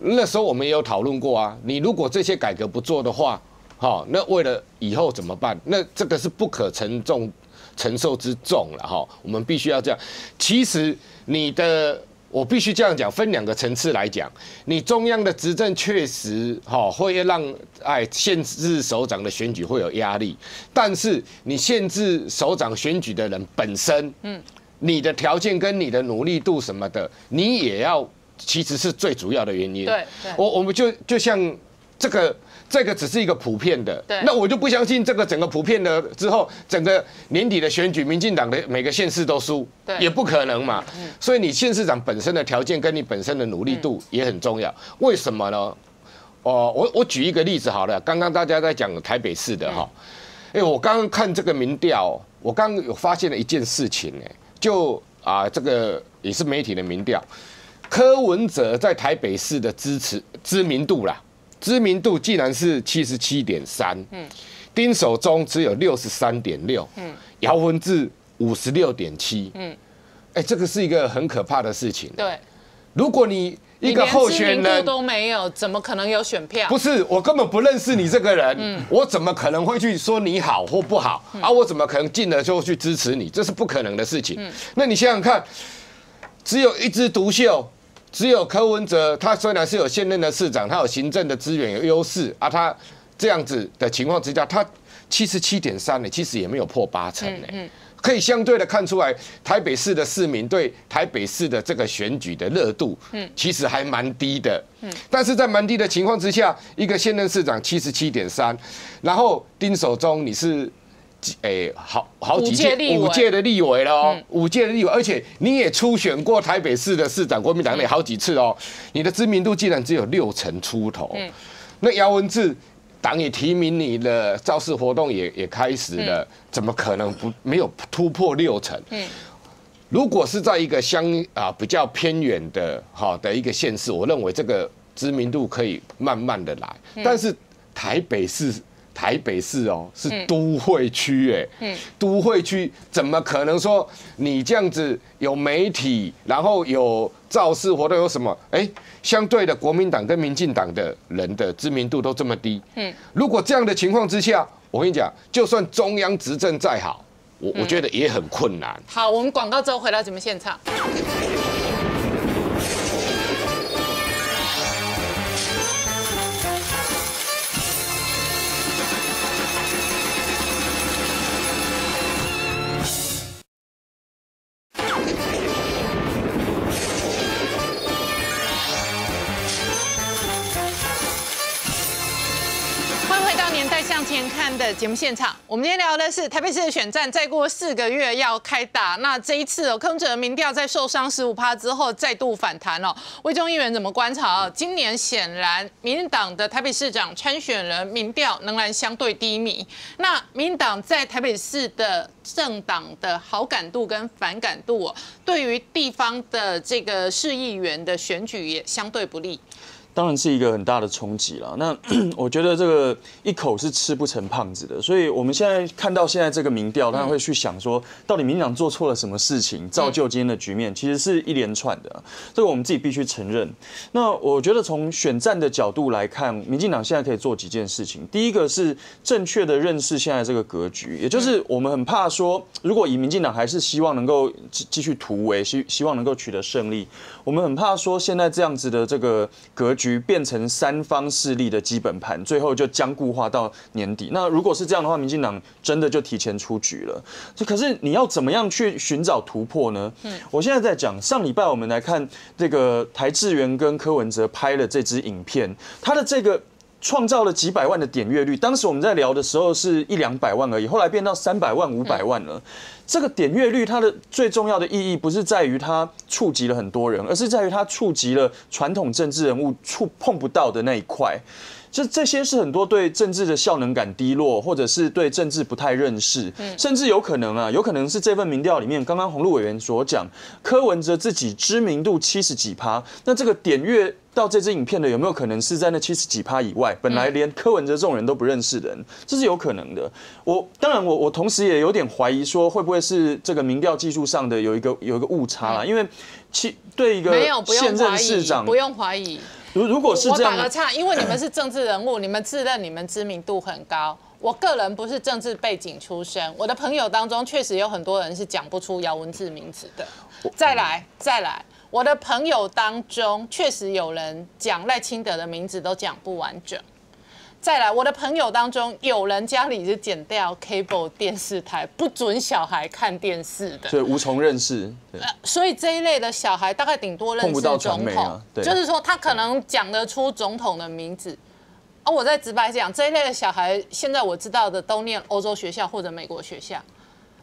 那时候我们也有讨论过啊，你如果这些改革不做的话。好，那为了以后怎么办？那这个是不可承重、承受之重了哈。我们必须要这样。其实你的，我必须这样讲，分两个层次来讲。你中央的执政确实哈会让哎限制首长的选举会有压力，但是你限制首长选举的人本身，嗯，你的条件跟你的努力度什么的，你也要其实是最主要的原因。对对我我们就就像这个。这个只是一个普遍的，对那我就不相信这个整个普遍的之后，整个年底的选举，民进党的每个县市都输，对也不可能嘛。所以你县市长本身的条件跟你本身的努力度也很重要。为什么呢？哦，我我举一个例子好了，刚刚大家在讲台北市的哈，哎，我刚刚看这个民调，我刚刚有发现了一件事情，哎，就啊，这个也是媒体的民调，柯文哲在台北市的支持知名度啦。知名度竟然是七十七点三，嗯，丁守中只有六十三点六，嗯，姚文智五十六点七，嗯，哎，这个是一个很可怕的事情。对，如果你一个候选人都没有，怎么可能有选票？不是，我根本不认识你这个人，嗯，我怎么可能会去说你好或不好？啊，我怎么可能进了就去支持你？这是不可能的事情。嗯，那你想想看，只有一枝独秀。只有柯文哲，他虽然是有现任的市长，他有行政的资源有优势啊，他这样子的情况之下，他七十七点三呢，其实也没有破八成呢，可以相对的看出来，台北市的市民对台北市的这个选举的热度，嗯，其实还蛮低的，嗯，但是在蛮低的情况之下，一个现任市长七十七点三，然后丁守中你是。哎，好好几届五届的立委了哦，五届的立委，而且你也初选过台北市的市长，国民党内好几次哦，你的知名度竟然只有六成出头。那姚文智党也提名你了，造势活动也也开始了，怎么可能不没有突破六成？嗯，如果是在一个相啊比较偏远的哈的一个县市，我认为这个知名度可以慢慢的来，但是台北市。台北市哦，是都会区哎，嗯，都会区怎么可能说你这样子有媒体，然后有造势活动有什么？哎，相对的国民党跟民进党的人的知名度都这么低，嗯，如果这样的情况之下，我跟你讲，就算中央执政再好，我我觉得也很困难。好，我们广告之后回到节目现场。节目现场，我们今天聊的是台北市的选战，再过四个月要开打。那这一次哦，柯文哲民调在受伤十五趴之后再度反弹哦。魏中议员怎么观察？今年显然民进党的台北市长参选人民调仍然相对低迷。那民进党在台北市的政党的好感度跟反感度哦，对于地方的这个市议员的选举也相对不利。当然是一个很大的冲击了。那 [clears throat] 我觉得这个一口是吃不成胖子的，所以我们现在看到现在这个民调，当然会去想说，到底民进党做错了什么事情，造就今天的局面，其实是一连串的。这个我们自己必须承认。那我觉得从选战的角度来看，民进党现在可以做几件事情。第一个是正确的认识现在这个格局，也就是我们很怕说，如果以民进党还是希望能够继继续突围，希希望能够取得胜利，我们很怕说现在这样子的这个格局。变成三方势力的基本盘，最后就僵固化到年底。那如果是这样的话，民进党真的就提前出局了。这可是你要怎么样去寻找突破呢？嗯，我现在在讲上礼拜，我们来看这个台志源跟柯文哲拍了这支影片，他的这个创造了几百万的点阅率。当时我们在聊的时候是一两百万而已，后来变到三百万、五百万了。这个点阅率，它的最重要的意义不是在于它触及了很多人，而是在于它触及了传统政治人物触碰不到的那一块。这这些是很多对政治的效能感低落，或者是对政治不太认识，甚至有可能啊，有可能是这份民调里面，刚刚洪路委员所讲，柯文哲自己知名度七十几趴，那这个点阅到这支影片的有没有可能是在那七十几趴以外，本来连柯文哲这种人都不认识的人，这是有可能的。我当然我我同时也有点怀疑说，会不会是这个民调技术上的有一个有一个误差啦？因为其对一个现任市长不用怀疑。如如果是这样，我打个岔，因为你们是政治人物，你们自认你们知名度很高。我个人不是政治背景出身，我的朋友当中确实有很多人是讲不出姚文智名字的。再来，再来，我的朋友当中确实有人讲赖清德的名字都讲不完整。再来，我的朋友当中有人家里是剪掉 cable 电视台，不准小孩看电视的。所以无从认识。对呃所以这一类的小孩大概顶多认识总统啊，就是说他可能讲得出总统的名字。啊，我在直白讲，这一类的小孩，现在我知道的都念欧洲学校或者美国学校，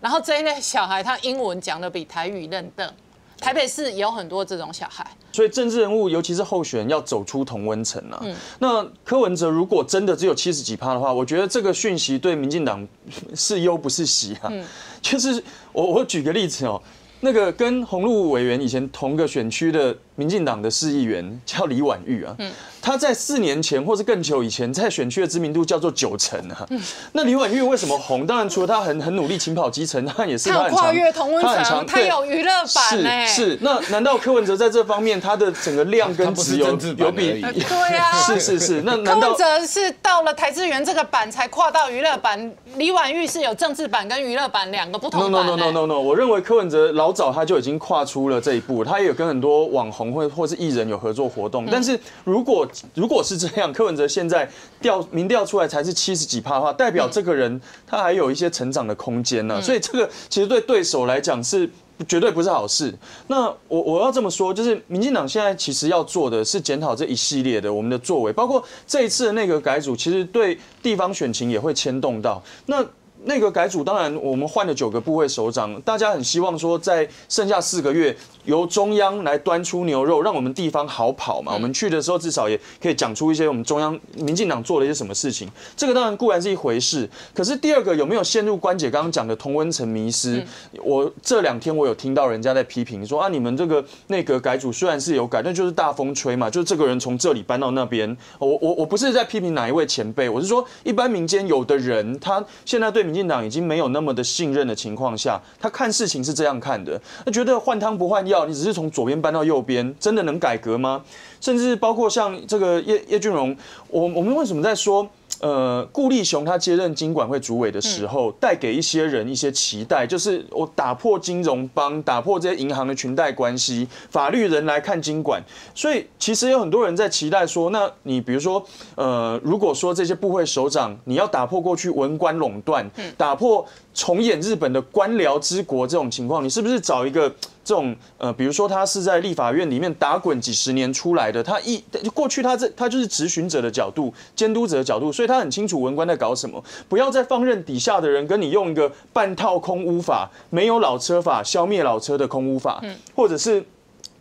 然后这一类小孩他英文讲的比台语认得，台北市也有很多这种小孩。所以政治人物，尤其是候选人，要走出同温层啊。嗯那柯文哲如果真的只有七十几趴的话，我觉得这个讯息对民进党 [laughs] 是忧不是喜啊。嗯就是我我举个例子哦，那个跟洪路委员以前同个选区的民进党的市议员叫李婉玉啊，嗯。他在四年前或是更久以前，在选区的知名度叫做九成啊。嗯。那李婉玉为什么红？当然除了他很很努力勤跑基层，当然也是他有很越同温他很层，他有娱乐版呢、是是，那难道柯文哲在这方面他的整个量跟值有有比？呃对啊，[laughs] 是是是，那柯难道文哲是到了台资源这个版才跨到娱乐版，李婉玉是有政治版跟娱乐版两个不 No 同 no、no no no no，我认为柯文哲老早他就已经跨出了这一步，他也有跟很多网红或或是艺人有合作活动。但是如果如果是这样，柯文哲现在调民调出来才是七十几趴的话，代表这个人他还有一些成长的空间呢、嗯所以这个其实对对手来讲是。绝对不是好事。那我我要这么说，就是民进党现在其实要做的是检讨这一系列的我们的作为，包括这一次的内阁改组，其实对地方选情也会牵动到。那内阁改组，当然我们换了九个部会首长，大家很希望说，在剩下四个月，由中央来端出牛肉，让我们地方好跑嘛。我们去的时候，至少也可以讲出一些我们中央民进党做了一些什么事情。这个当然固然是一回事，可是第二个有没有陷入关姐刚刚讲的同温层迷失？我这两天我有听到人家在批评说啊，你们这个内阁改组虽然是有改，但就是大风吹嘛，就是这个人从这里搬到那边。我我我不是在批评哪一位前辈，我是说一般民间有的人，他现在对民进党已经没有那么的信任的情况下，他看事情是这样看的，他觉得换汤不换药，你只是从左边搬到右边，真的能改革吗？甚至包括像这个叶叶俊荣，我我们为什么在说？呃，顾立雄他接任金管会主委的时候，带给一些人一些期待，就是我打破金融帮，打破这些银行的裙带关系，法律人来看金管，所以其实有很多人在期待说，那你比如说，呃，如果说这些部会首长你要打破过去文官垄断，打破重演日本的官僚之国这种情况，你是不是找一个 [tsk] 这种呃，比如说他是在立法院里面打滚几十年出来的，他一 [laughs] 过去他这他就是执行者的角度、监督者的角度，所以他很清楚文官在搞什么，不要再放任底下的人跟你用一个半套空屋法，没有老车法消灭老车的空屋法，或者是。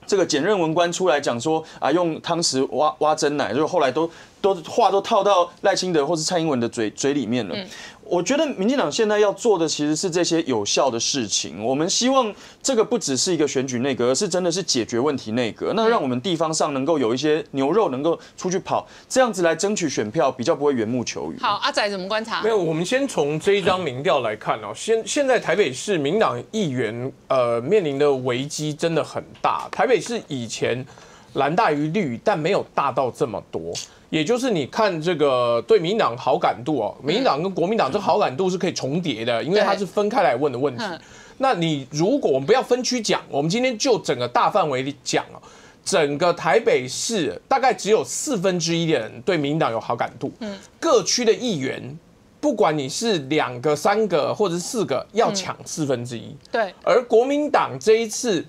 这个检任文官出来讲说啊，用汤匙挖挖真奶，就是后来都都话都套到赖清德或是蔡英文的嘴嘴里面了。我觉得民进党现在要做的其实是这些有效的事情。我们希望这个不只是一个选举内阁，而是真的是解决问题内阁。那让我们地方上能够有一些牛肉能够出去跑，这样子来争取选票，比较不会缘木求鱼。好，阿仔怎么观察？没有，我们先从这一张民调来看哦。现现在台北市民党议员呃面临的危机真的很大。台北市以前蓝大于绿，但没有大到这么多。也就是你看这个对民进党好感度哦，民进党跟国民党这好感度是可以重叠的，因为它是分开来问的问题。嗯。那你如果我们不要分区讲，我们今天就整个大范围里讲哦，整个台北市大概只有四分之一的人对民进党有好感度，嗯。各区的议员，不管你是两个、三个或者是四个，要抢四分之一。对，而国民党这一次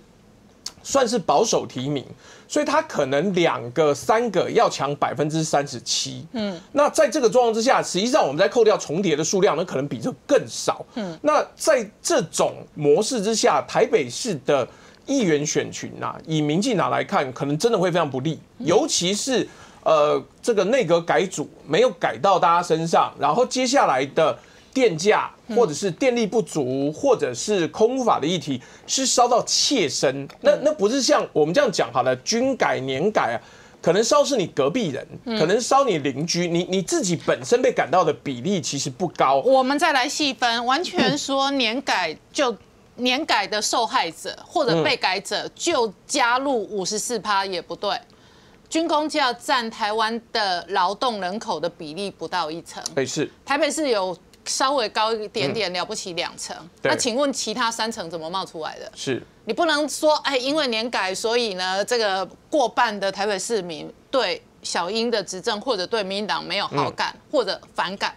算是保守提名，所以他可能两个、三个要强百分之三十七。嗯那在这个状况之下，实际上我们在扣掉重叠的数量，那可能比这更少。嗯那在这种模式之下，台北市的议员选群呐、以民进党来看，可能真的会非常不利，尤其是呃这个内阁改组没有改到大家身上，然后接下来的电价或者是电力不足，或者是空污法的议题是烧到切身，那那不是像我们这样讲好了，军改年改啊。可能烧是你隔壁人，嗯。可能烧你邻居，你你自己本身被感到的比例其实不高。我们再来细分，完全说年改就年改的受害者或者被改者就加入五十四趴也不对，军工价占台湾的劳动人口的比例不到一成，北市台北市有稍微高一点点，了不起两成。对那请问其他三成怎么冒出来的？是，你不能说，哎，因为年改，所以呢，这个过半的台北市民对小英的执政或者对民进党没有好感或者反感。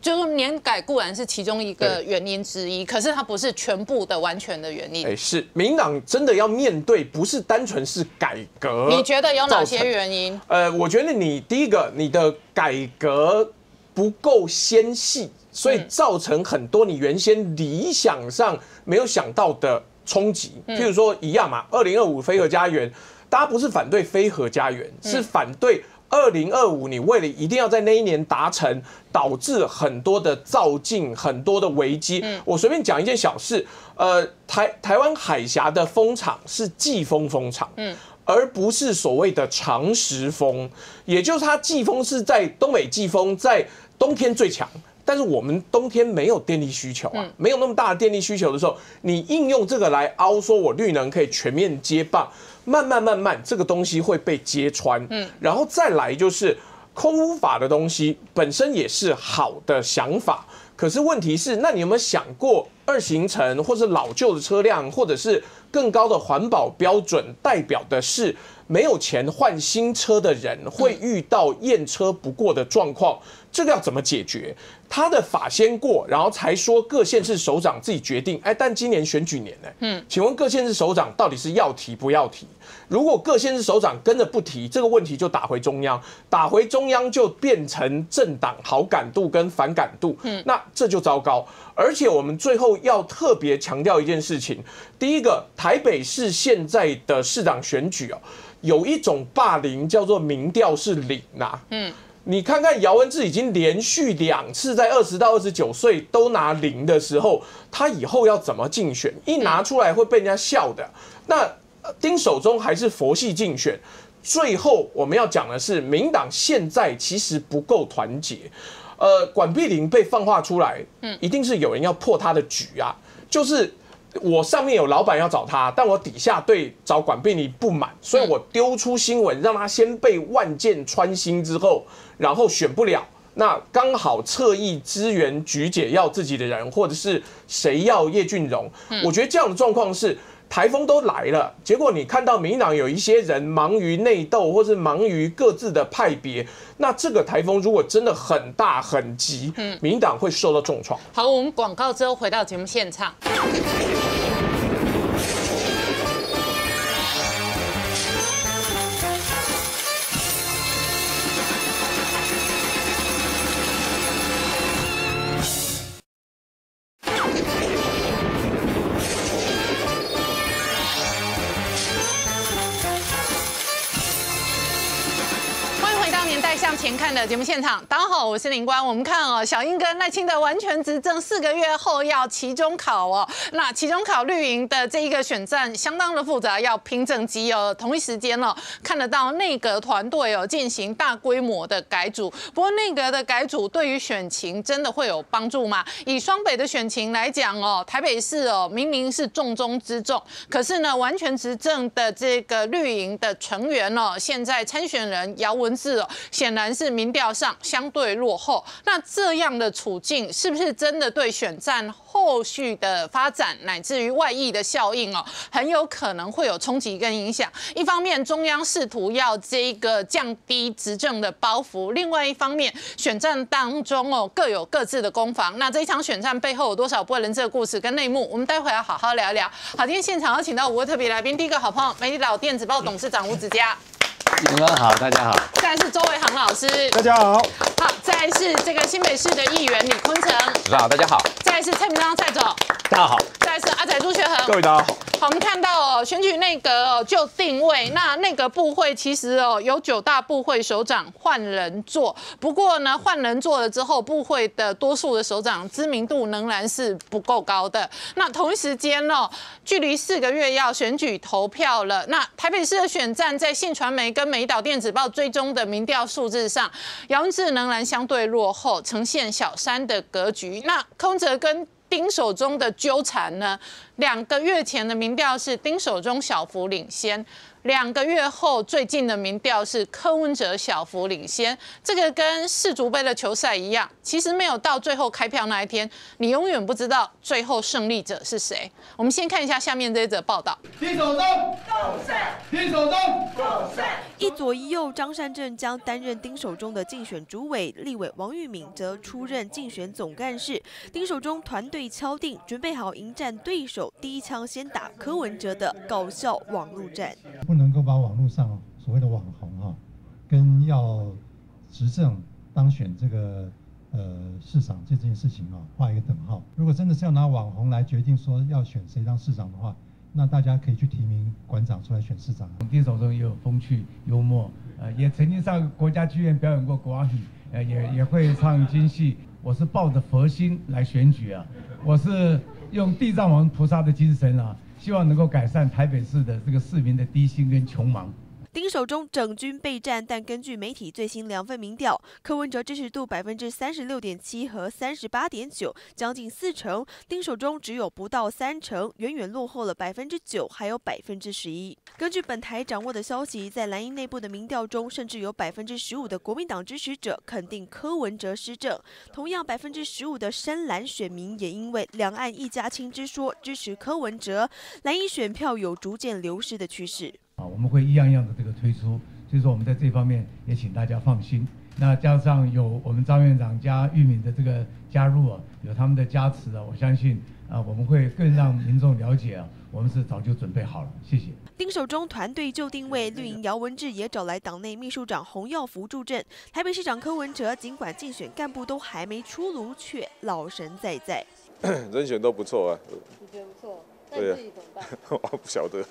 就是年改固然是其中一个原因之一，可是它不是全部的完全的原因。哎，是民进党真的要面对，不是单纯是改革。你觉得有哪些原因？呃，我觉得你第一个，你的改革不够纤细，所以造成很多你原先理想上没有想到的冲击。譬如说一样嘛，二零二五非核家园，大家不是反对非核家园，是反对。二零二五，你为了一定要在那一年达成，导致很多的造境，很多的危机。我随便讲一件小事，呃，台台湾海峡的风场是季风风场，嗯，而不是所谓的长时风，也就是它季风是在东北季风在冬天最强，但是我们冬天没有电力需求啊，没有那么大的电力需求的时候，你应用这个来凹，说我绿能可以全面接棒。慢慢慢慢，这个东西会被揭穿，嗯，然后再来就是空污法的东西本身也是好的想法，可是问题是，那你有没有想过二行程或是老旧的车辆，或者是更高的环保标准，代表的是没有钱换新车的人会遇到验车不过的状况？这个要怎么解决？他的法先过，然后才说各县市首长自己决定。哎，但今年选举年呢？嗯，请问各县市首长到底是要提不要提？如果各县市首长跟着不提，这个问题就打回中央，打回中央就变成政党好感度跟反感度。嗯，那这就糟糕。而且我们最后要特别强调一件事情：第一个，台北市现在的市长选举哦，有一种霸凌叫做民调是零呐。嗯。你看看姚文智已经连续两次在二十到二十九岁都拿零的时候，他以后要怎么竞选？一拿出来会被人家笑的。那丁守中还是佛系竞选。最后我们要讲的是，民党现在其实不够团结。呃，管碧玲被放话出来，嗯，一定是有人要破他的局啊，就是。我上面有老板要找他，但我底下对找管碧玲不满，所以我丢出新闻，让他先被万箭穿心之后，然后选不了。那刚好侧翼支援菊姐要自己的人，或者是谁要叶俊荣？我觉得这样的状况是。台风都来了，结果你看到民党有一些人忙于内斗，或是忙于各自的派别，那这个台风如果真的很大很急，嗯，民党会受到重创。好，我们广告之后回到节目现场。节目现场，大家好，我是林官。我们看哦，小英跟赖清德完全执政四个月后要期中考哦。那期中考绿营的这一个选战相当的复杂，要拼政绩哦。同一时间哦，看得到内阁团队哦进行大规模的改组。不过内阁的改组对于选情真的会有帮助吗？以双北的选情来讲哦，台北市哦明明是重中之重，可是呢完全执政的这个绿营的成员哦，现在参选人姚文智哦，显然。是民调上相对落后，那这样的处境是不是真的对选战后续的发展，乃至于外溢的效应哦，很有可能会有冲击跟影响？一方面，中央试图要这个降低执政的包袱；，另外一方面，选战当中哦各有各自的攻防。那这一场选战背后有多少不为人知的故事跟内幕？我们待会要好好聊聊。好，今天现场要请到五位特别来宾，第一个好朋友，媒体岛电子报董事长吴子嘉。你们好，大家好。再来是周伟航老师，大家好。好，再来是这个新北市的议员李坤城，主持好，大家好。再来是蔡明章蔡总，大家好。再来是阿仔朱学恒，各位大家好。好，我们看到哦，选举内阁哦就定位，那内阁部会其实哦有九大部会首长换人做，不过呢换人做了之后，部会的多数的首长知名度仍然是不够高的。那同一时间哦，距离四个月要选举投票了，那台北市的选战在信传媒跟美岛电子报追踪的民调数字上，姚文智仍然相对落后，呈现小三的格局。那空哲跟丁守中的纠缠呢，两个月前的民调是丁守中小幅领先。两个月后，最近的民调是柯文哲小幅领先。这个跟世足杯的球赛一样，其实没有到最后开票那一天，你永远不知道最后胜利者是谁。我们先看一下下面这一则报道。丁守中，够赛！丁守中，够赛！一左一右，张善政将担任丁守中的竞选主委，立委王玉敏则出任竞选总干事。丁守中团队敲定，准备好迎战对手，第一枪先打柯文哲的搞笑网络战。能够把网络上所谓的网红哈，跟要执政当选这个呃市长这件事情啊画一个等号。如果真的是要拿网红来决定说要选谁当市长的话，那大家可以去提名馆长出来选市长。丁守中也有风趣幽默，呃，也曾经上国家剧院表演过国王，呃，也也会唱京戏。我是抱着佛心来选举啊，我是用地藏王菩萨的精神啊。希望能够改善台北市的这个市民的低薪跟穷忙。丁守中整军备战，但根据媒体最新两份民调，柯文哲支持度百分之三十六点七和三十八点九，将近四成；丁守中只有不到三成，远远落后了百分之九，还有百分之十一。根据本台掌握的消息，在蓝营内部的民调中，甚至有百分之十五的国民党支持者肯定柯文哲施政，同样百分之十五的深蓝选民也因为两岸一家亲之说支持柯文哲，蓝营选票有逐渐流失的趋势。啊，我们会一样一样的这个推出，所以说我们在这方面也请大家放心。那加上有我们张院长加玉敏的这个加入啊，有他们的加持啊，我相信啊，我们会更让民众了解啊，我们是早就准备好了。谢谢。丁守中团队就定位绿营，姚文智也找来党内秘书长洪耀福助阵。台北市长柯文哲尽管竞选干部都还没出炉，却老神在在。[coughs] 人选都不错啊。你觉得不错？对啊。[laughs] 我不晓得。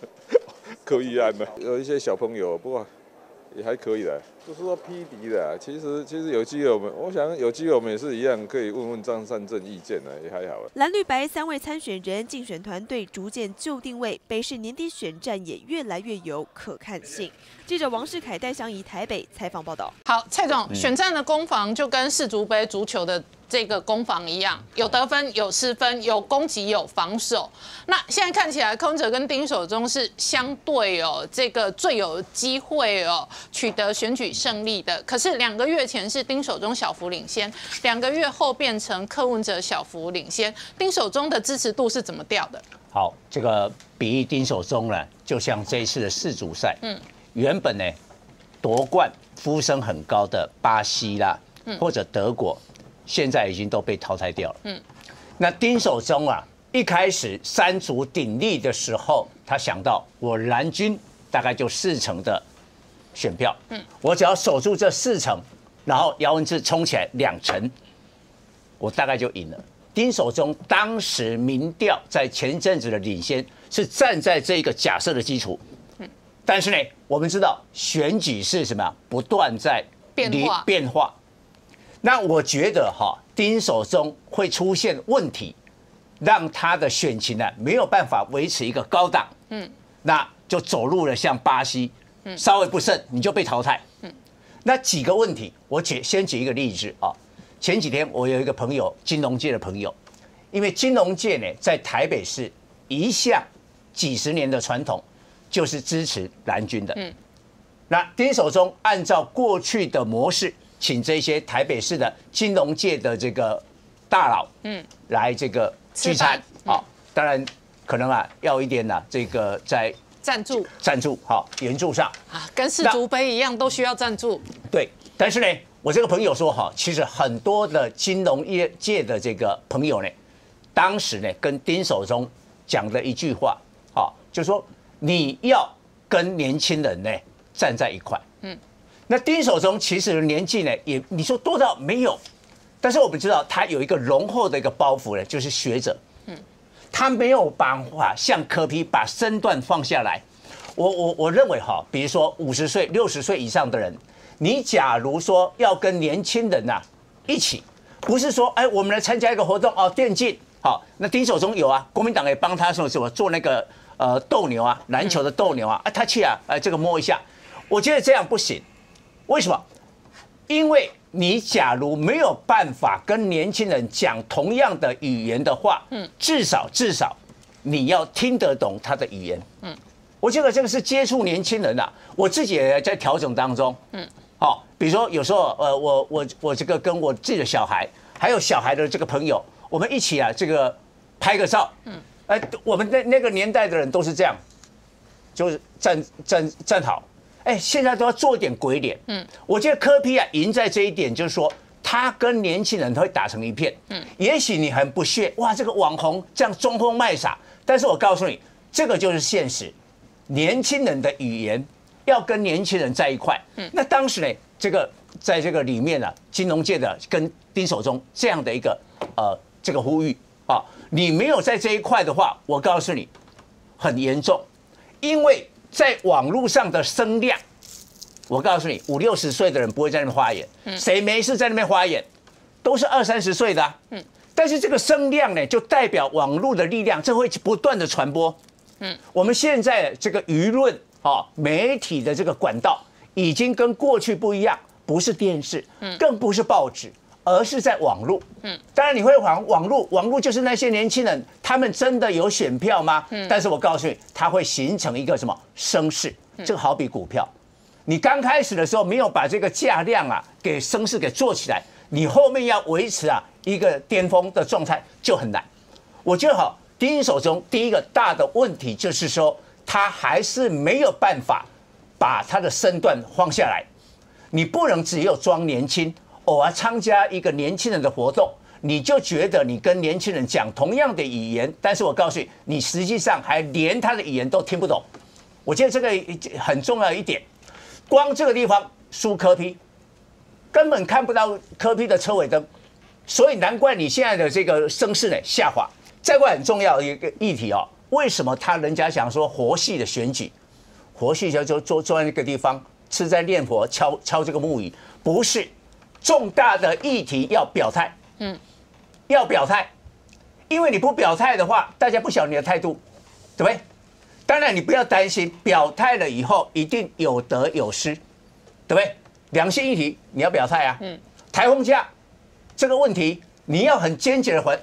可以案的，有一些小朋友，不过也还可以的，就是说批敌的。其实其实有机会，我们我想有机会，我们也是一样，可以问问张善政意见呢，也还好。蓝绿白三位参选人竞选团队逐渐就定位，北市年底选战也越来越有可看性。记者王世凯戴相仪台北采访报道。好，蔡总，选战的攻防就跟世足杯足球的。这个攻防一样，有得分，有失分，有攻击，有防守。那现在看起来，空者跟丁守中是相对哦，这个最有机会哦取得选举胜利的。可是两个月前是丁守中小幅领先，两个月后变成柯文哲小幅领先。丁守中的支持度是怎么掉的？好，这个比喻丁守中呢，就像这一次的世足赛，嗯，原本呢夺冠呼声很高的巴西啦，或者德国。现在已经都被淘汰掉了。嗯，那丁守中啊，一开始三足鼎立的时候，他想到我蓝军大概就四成的选票，嗯，我只要守住这四成，然后姚文智冲起来两成，我大概就赢了。丁守中当时民调在前一阵子的领先是站在这个假设的基础，嗯，但是呢，我们知道选举是什么不断在变化。变化。那我觉得哈，丁守中会出现问题，让他的选情呢没有办法维持一个高档，嗯，那就走入了像巴西，嗯，稍微不慎你就被淘汰，嗯，那几个问题，我举先举一个例子啊，前几天我有一个朋友，金融界的朋友，因为金融界呢在台北市一向几十年的传统就是支持蓝军的，嗯，那丁守中按照过去的模式。请这些台北市的金融界的这个大佬，嗯，来这个聚餐，好，当然可能啊要一点呐，这个在赞助。赞助好援助上。啊，跟世足杯一样都需要赞助。对，但是呢，我这个朋友说哈，其实很多的金融业界的这个朋友呢，当时呢跟丁守中讲的一句话，好，就说你要跟年轻人呢站在一块，嗯。那丁守中其实年纪呢，也你说多到没有，但是我们知道他有一个浓厚的一个包袱呢，就是学者，嗯，他没有办法像柯批把身段放下来。我我我认为哈，比如说五十岁、六十岁以上的人，你假如说要跟年轻人呐一起，不是说哎我们来参加一个活动哦，电竞好，那丁守中有啊，国民党也帮他说什么做那个呃斗牛啊，篮球的斗牛啊，啊他去啊，哎这个摸一下，我觉得这样不行。为什么？因为你假如没有办法跟年轻人讲同样的语言的话，嗯，至少至少你要听得懂他的语言。嗯，我觉得这个是接触年轻人啊，我自己也在调整当中。嗯，好，比如说有时候呃，我我我这个跟我自己的小孩，还有小孩的这个朋友，我们一起啊，这个拍个照。嗯，哎，我们那那个年代的人都是这样，就是站站站好。哎，现在都要做一点鬼脸。嗯，我觉得科批啊赢在这一点，就是说他跟年轻人会打成一片。嗯，也许你很不屑，哇，这个网红这样装疯卖傻，但是我告诉你，这个就是现实。年轻人的语言要跟年轻人在一块。嗯，那当时呢，这个在这个里面呢，金融界的跟丁守中这样的一个呃这个呼吁啊，你没有在这一块的话，我告诉你，很严重，因为。在网络上的声量，我告诉你，五六十岁的人不会在那边发言，谁没事在那边发言，都是二三十岁的。嗯，但是这个声量呢，就代表网络的力量，这会不断的传播。嗯，我们现在这个舆论啊，媒体的这个管道已经跟过去不一样，不是电视，更不是报纸。而是在网络，嗯，当然你会网网络，网络就是那些年轻人，他们真的有选票吗？嗯，但是我告诉你，它会形成一个什么声势？这个好比股票，你刚开始的时候没有把这个价量啊给声势给做起来，你后面要维持啊一个巅峰的状态就很难。我觉得好，第一手中第一个大的问题就是说，他还是没有办法把他的身段放下来，你不能只有装年轻。偶尔参加一个年轻人的活动，你就觉得你跟年轻人讲同样的语言，但是我告诉你，你实际上还连他的语言都听不懂。我觉得这个很重要一点，光这个地方输科批，根本看不到科批的车尾灯，所以难怪你现在的这个声势呢下滑。再过很重要的一个议题哦，为什么他人家想说活系的选举，活系就就坐坐在那个地方吃斋念佛敲敲这个木鱼，不是。重大的议题要表态，嗯，要表态，因为你不表态的话，大家不晓得你的态度，对不对？当然你不要担心，表态了以后一定有得有失，对不对？良心议题你要表态啊，嗯，台风假这个问题你要很坚决的回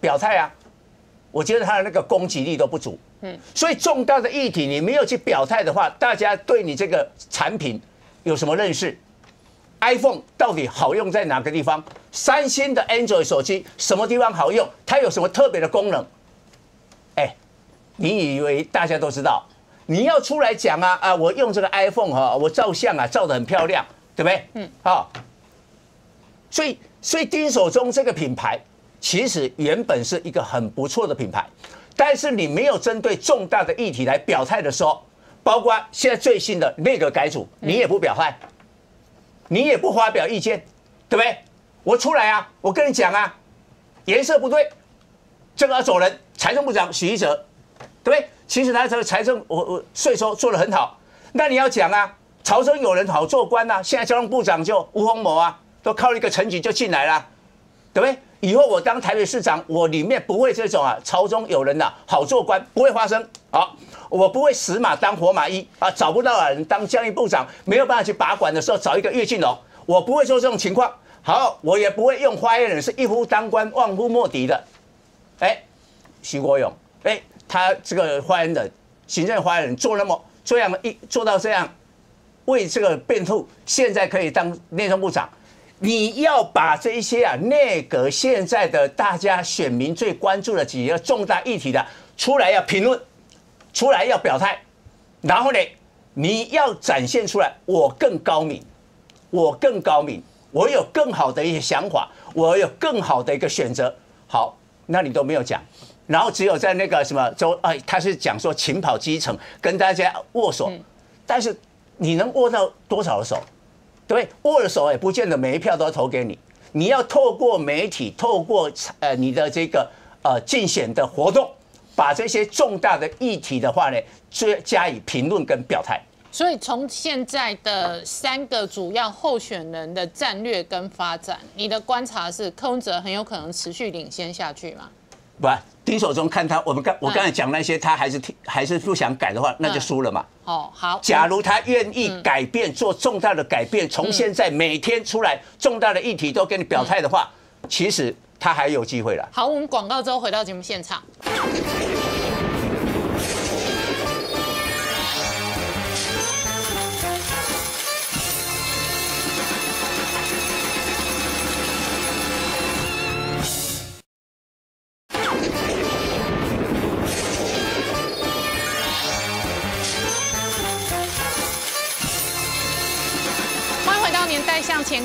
表态啊，我觉得他的那个攻击力都不足，嗯，所以重大的议题你没有去表态的话，大家对你这个产品有什么认识？iPhone 到底好用在哪个地方？三星的 Android 手机什么地方好用？它有什么特别的功能？哎，你以为大家都知道？你要出来讲啊啊！我用这个 iPhone 哈，我照相啊，照得很漂亮，对不对？嗯，好。所以，所以丁守中这个品牌其实原本是一个很不错的品牌，但是你没有针对重大的议题来表态的时候，包括现在最新的内阁改组，你也不表态。你也不发表意见，对不对？我出来啊，我跟你讲啊，颜色不对，这个要走人。财政部长许一哲，对不对？其实他这个财政我我税收做得很好，那你要讲啊，朝中有人好做官呐。现在交通部长就吴鸿谋啊，都靠一个陈局就进来了，对不对？以后我当台北市长，我里面不会这种啊，朝中有人呐好做官，不会发生。好。我不会死马当活马医啊，找不到人当教育部长，没有办法去把管的时候找一个岳俊龙，我不会做这种情况。好，我也不会用发言人是一夫当关万夫莫敌的。哎，徐国勇，哎，他这个发言人，行政发言人做那么这样一做到这样，为这个变兔，现在可以当内政部长。你要把这一些啊内阁现在的大家选民最关注的几个重大议题的出来要评论。出来要表态，然后呢，你要展现出来，我更高明，我更高明，我有更好的一些想法，我有更好的一个选择。好，那你都没有讲，然后只有在那个什么周，哎，他是讲说勤跑基层，跟大家握手，但是你能握到多少的手？对，握了手也不见得每一票都要投给你，你要透过媒体，透过呃你的这个呃竞选的活动。把这些重大的议题的话呢，加加以评论跟表态。所以从现在的三个主要候选人的战略跟发展，你的观察是柯文哲很有可能持续领先下去吗？不，丁守中看他，我们刚我刚才讲那些，他还是听还是不想改的话，那就输了嘛。哦，好。假如他愿意改变，做重大的改变，从现在每天出来重大的议题都跟你表态的话，其实他还有机会了。好，我们广告之后回到节目现场。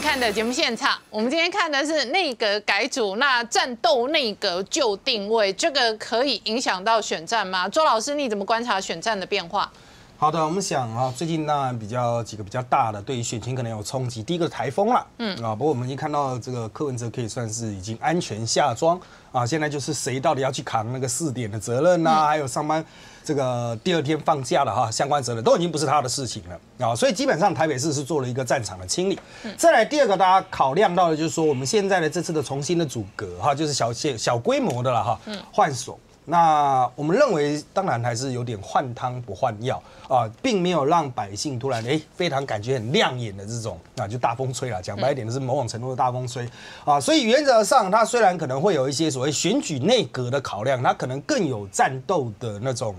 看的节目现场，我们今天看的是内阁改组，那战斗内阁就定位，这个可以影响到选战吗？周老师，你怎么观察选战的变化？好的，我们想啊，最近那比较几个比较大的，对于选情可能有冲击。第一个台风了，嗯啊，不过我们已经看到这个柯文哲可以算是已经安全下庄啊，现在就是谁到底要去扛那个试点的责任呐，还有上班这个第二天放假了哈，相关责任都已经不是他的事情了啊，所以基本上台北市是做了一个战场的清理。再来第二个，大家考量到的就是说，我们现在的这次的重新的组阁哈，就是小小小规模的了哈，换手。那我们认为，当然还是有点换汤不换药啊，并没有让百姓突然哎非常感觉很亮眼的这种啊，就大风吹了。讲白一点，就是某种程度的大风吹啊。所以原则上，它虽然可能会有一些所谓选举内阁的考量，它可能更有战斗的那种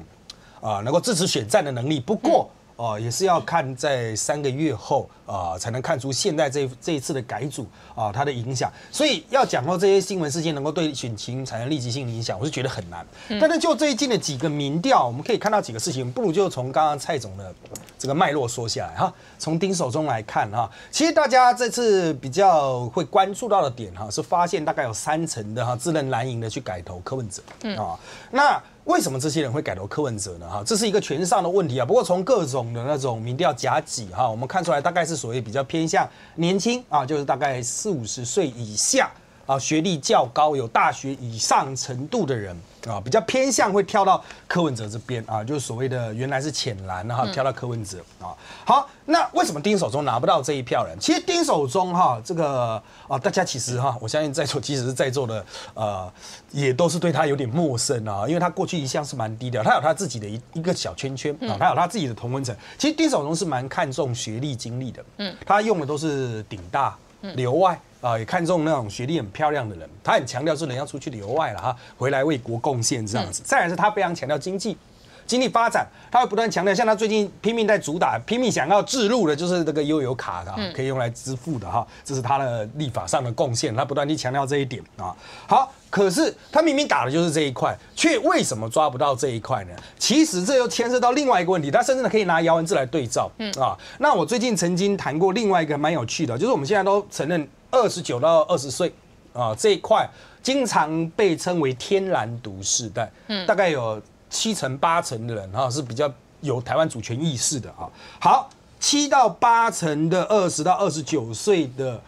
啊，能够支持选战的能力。不过，哦，也是要看在三个月后啊，才能看出现在这这一次的改组啊，它的影响。所以要讲到这些新闻事件能够对选情产生立即性影响，我是觉得很难。但是就最近的几个民调，我们可以看到几个事情，不如就从刚刚蔡总的这个脉络说下来哈。从丁守中来看哈，其实大家这次比较会关注到的点哈，是发现大概有三成的哈自认蓝营的去改投柯文哲啊，那。为什么这些人会改投柯文哲呢？哈，这是一个权上的问题啊。不过从各种的那种民调夹挤哈，我们看出来大概是所谓比较偏向年轻啊，就是大概四五十岁以下啊，学历较高、有大学以上程度的人。啊，比较偏向会跳到柯文哲这边啊，就是所谓的原来是浅蓝哈，跳到柯文哲啊。好，那为什么丁守中拿不到这一票人？其实丁守中哈，这个啊，大家其实哈，我相信在座即使是在座的呃，也都是对他有点陌生啊，因为他过去一向是蛮低调，他有他自己的一一个小圈圈啊，他有他自己的同温层。其实丁守中是蛮看重学历经历的，嗯，他用的都是顶大、留外。啊，也看中那种学历很漂亮的人，他很强调是人要出去留外了哈，回来为国贡献这样子。再来是他非常强调经济，经济发展，他会不断强调，像他最近拼命在主打，拼命想要置入的就是这个悠游卡啊，可以用来支付的哈，这是他的立法上的贡献，他不断去强调这一点啊。好，可是他明明打的就是这一块，却为什么抓不到这一块呢？其实这又牵涉到另外一个问题，他甚至可以拿姚文智来对照，嗯啊。那我最近曾经谈过另外一个蛮有趣的，就是我们现在都承认。二十九到二十岁啊，这一块经常被称为天然独世代，嗯，大概有七成八成的人哈是比较有台湾主权意识的啊。好，七到八成的二十到二十九岁的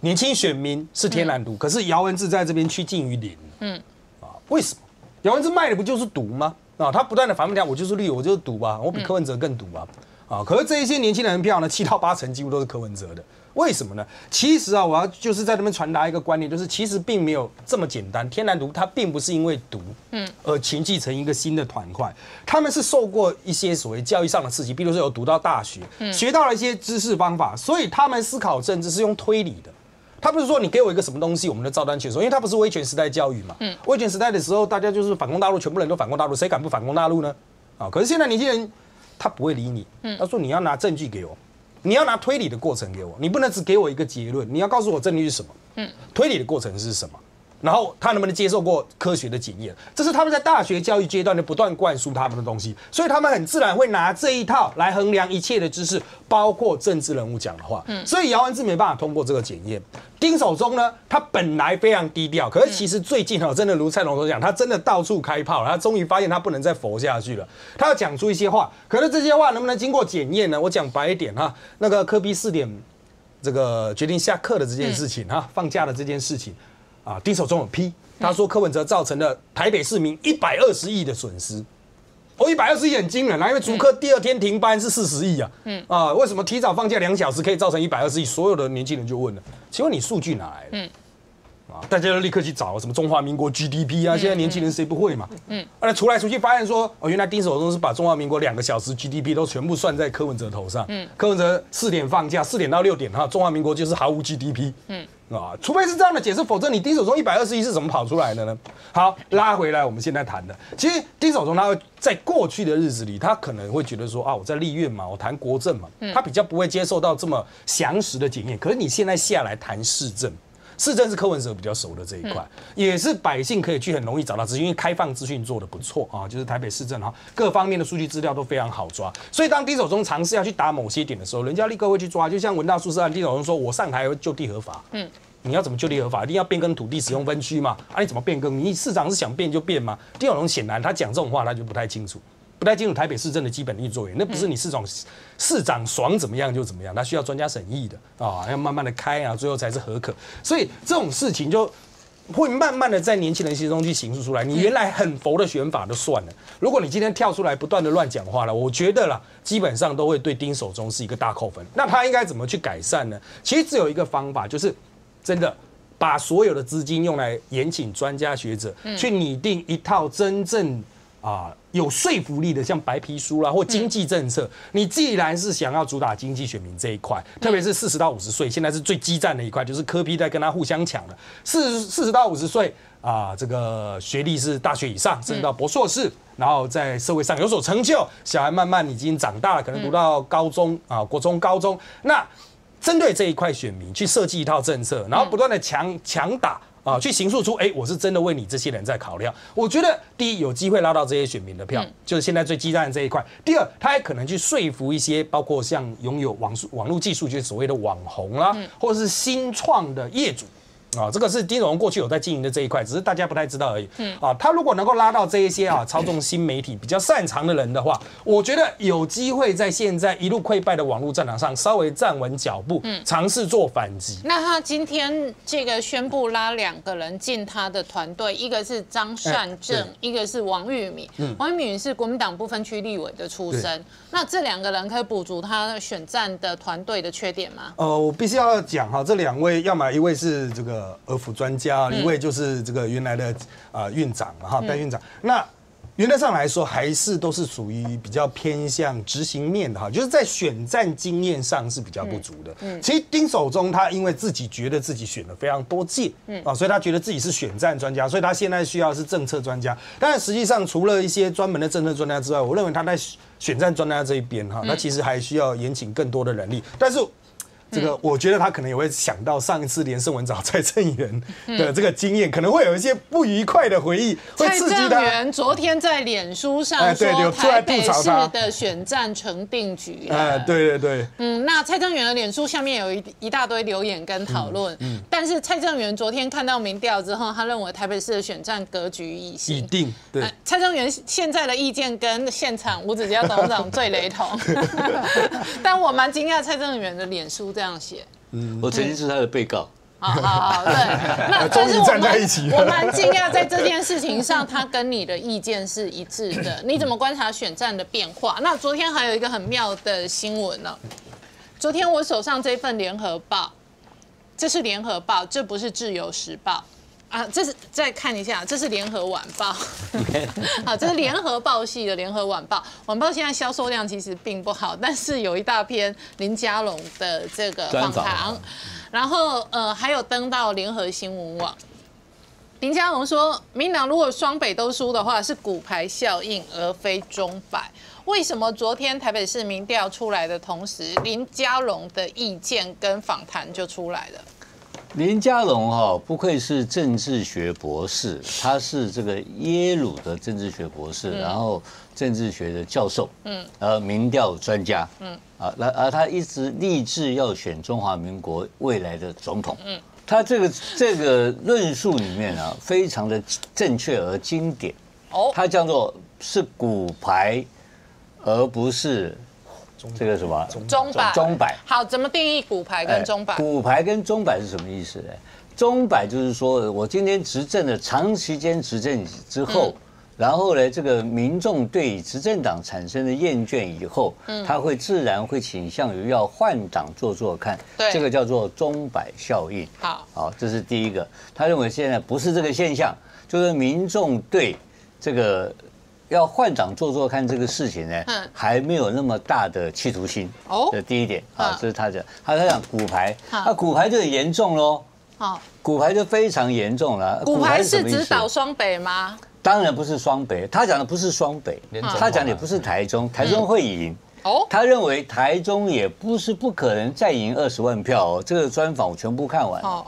年轻选民是天然独，可是姚文智在这边趋近于零，嗯，啊，为什么？姚文智卖的不就是毒吗？啊，他不断的反复讲，我就是绿，我就是独吧，我比柯文哲更独啊，啊，可是这一些年轻人票呢，七到八成几乎都是柯文哲的。为什么呢？其实啊，我要就是在那边传达一个观念，就是其实并没有这么简单。天然毒它并不是因为毒，嗯，而群聚成一个新的团块。他们是受过一些所谓教育上的刺激，比如说有读到大学，学到了一些知识方法，所以他们思考政治是用推理的。他不是说你给我一个什么东西，我们就照单全收，因为他不是威权时代教育嘛。嗯，威权时代的时候，大家就是反攻大陆，全部人都反攻大陆，谁敢不反攻大陆呢？啊，可是现在年轻人他不会理你，他说你要拿证据给我。你要拿推理的过程给我，你不能只给我一个结论，你要告诉我证据是什么？嗯，推理的过程是什么？然后他能不能接受过科学的检验？这是他们在大学教育阶段的不断灌输他们的东西，所以他们很自然会拿这一套来衡量一切的知识，包括政治人物讲的话。嗯，所以姚安智没办法通过这个检验。丁守中呢，他本来非常低调，可是其实最近哈，真的如蔡龙所讲，他真的到处开炮，他终于发现他不能再佛下去了，他要讲出一些话。可是这些话能不能经过检验呢？我讲白一点哈，那个科比四点这个决定下课的这件事情哈，放假的这件事情。啊，丁守中有批，他说柯文哲造成了台北市民一百二十亿的损失，哦，一百二十亿很惊人啊，因为逐客第二天停班是四十亿啊，嗯啊，为什么提早放假两小时可以造成一百二十亿？所有的年轻人就问了，请问你数据哪来的？嗯，啊，大家都立刻去找什么中华民国 GDP 啊，现在年轻人谁不会嘛？嗯，后来除来除去发现说，哦，原来丁守中是把中华民国两个小时 GDP 都全部算在柯文哲头上，嗯，柯文哲四点放假，四点到六点哈，中华民国就是毫无 GDP，嗯。啊，除非是这样的解释，否则你丁守中一百二十一是怎么跑出来的呢？好，拉回来，我们现在谈的，其实丁守中他会在过去的日子里，他可能会觉得说啊，我在立院嘛，我谈国政嘛，他比较不会接受到这么详实的检验。可是你现在下来谈市政，市政是柯文哲比较熟的这一块，也是百姓可以去很容易找到资讯，因为开放资讯做的不错啊，就是台北市政哈，各方面的数据资料都非常好抓。所以当丁守中尝试要去打某些点的时候，人家立刻会去抓。就像文大宿舍案，丁守中说：“我上台就地合法。”嗯。你要怎么就地合法？一定要变更土地使用分区嘛？啊，你怎么变更？你市长是想变就变吗？丁守中显然他讲这种话，他就不太清楚。不太清楚台北市政的基本运作，那不是你市长市长爽怎么样就怎么样，他需要专家审议的啊，要慢慢的开啊，最后才是合可。所以这种事情就会慢慢的在年轻人心中去形塑出来。你原来很佛的选法就算了，如果你今天跳出来不断的乱讲话了，我觉得啦，基本上都会对丁守中是一个大扣分。那他应该怎么去改善呢？其实只有一个方法，就是真的把所有的资金用来延请专家学者，去拟定一套真正啊。有说服力的，像白皮书啦或经济政策，你既然是想要主打经济选民这一块，特别是四十到五十岁，现在是最激战的一块，就是科批在跟他互相抢的。四四十到五十岁啊，这个学历是大学以上，甚至到博硕士，然后在社会上有所成就，小孩慢慢已经长大了，可能读到高中啊，国中、高中，那针对这一块选民去设计一套政策，然后不断的强强打。啊，去形塑出，哎，我是真的为你这些人在考量。我觉得第一有机会拉到这些选民的票，就是现在最激战的这一块。第二，他还可能去说服一些，包括像拥有网网络技术，就是所谓的网红啦，或者是新创的业主。啊，这个是丁荣过去有在经营的这一块，只是大家不太知道而已。嗯，啊，他如果能够拉到这一些啊操纵新媒体比较擅长的人的话，我觉得有机会在现在一路溃败的网络战场上稍微站稳脚步，嗯，尝试做反击。那他今天这个宣布拉两个人进他的团队，一个是张善政，一个是王玉敏。嗯，王玉敏是国民党不分区立委的出身，那这两个人可以补足他选战的团队的缺点吗？呃，我必须要讲哈，这两位要么一位是这个。儿府专家，一位就是这个原来的啊院长哈，代院长。那原则上来说，还是都是属于比较偏向执行面的哈，就是在选战经验上是比较不足的。嗯，其实丁守中他因为自己觉得自己选了非常多届，嗯啊，所以他觉得自己是选战专家，所以他现在需要是政策专家。但实际上，除了一些专门的政策专家之外，我认为他在选战专家这一边哈，他其实还需要延请更多的人力。但是。这个我觉得他可能也会想到上一次连胜文找蔡正元的这个经验，可能会有一些不愉快的回忆，会刺激他。蔡正元昨天在脸书上说台北市的选战成定局。哎，对对对。嗯，那蔡正元的脸书下面有一一大堆留言跟讨论。嗯。但是蔡正元昨天看到民调之后，他认为台北市的选战格局已定。已定。对。蔡正元现在的意见跟现场吴子嘉董事长最雷同。[laughs] [laughs] 但我蛮惊讶蔡正元的脸书这样写，嗯，我曾经是他的被告。好好好，对，[laughs] 那 [laughs] 终于站在一起。我蛮惊讶，在这件事情上，他跟你的意见是一致的。[laughs] 你怎么观察选战的变化？那昨天还有一个很妙的新闻呢。昨天我手上这份联合报，这是联合报，这不是自由时报啊。这是再看一下，这是联合晚报。[laughs] 好，这是联合报系的联合晚报。晚报现在销售量其实并不好，但是有一大篇林佳龙的这个访谈。然后，呃，还有登到联合新闻网。林佳龙说，民党如果双北都输的话，是骨牌效应，而非中百。为什么昨天台北市民调出来的同时，林佳龙的意见跟访谈就出来了？林佳龙哈，不愧是政治学博士，他是这个耶鲁的政治学博士，然后政治学的教授，嗯，呃，民调专家，嗯。啊，那而他一直立志要选中华民国未来的总统。嗯，他这个这个论述里面啊，非常的正确而经典。哦，他叫做是骨牌，而不是这个什么中摆。中摆。好，怎么定义骨牌跟中摆？骨牌跟中摆是什么意思呢？中摆就是说我今天执政的长时间执政之后。然后呢，这个民众对执政党产生的厌倦以后，他会自然会倾向于要换党做做看，这个叫做中摆效应。好，好，这是第一个。他认为现在不是这个现象，就是民众对这个要换长做做看这个事情呢，还没有那么大的企图心。哦，这第一点啊，这是他讲。他他讲骨牌，那骨牌就很严重喽。好，骨牌就非常严重了。骨牌是指导双北吗？当然不是双北，他讲的不是双北，他讲的也不是台中，台中会赢。哦，他认为台中也不是不可能再赢二十万票哦。这个专访我全部看完。哦，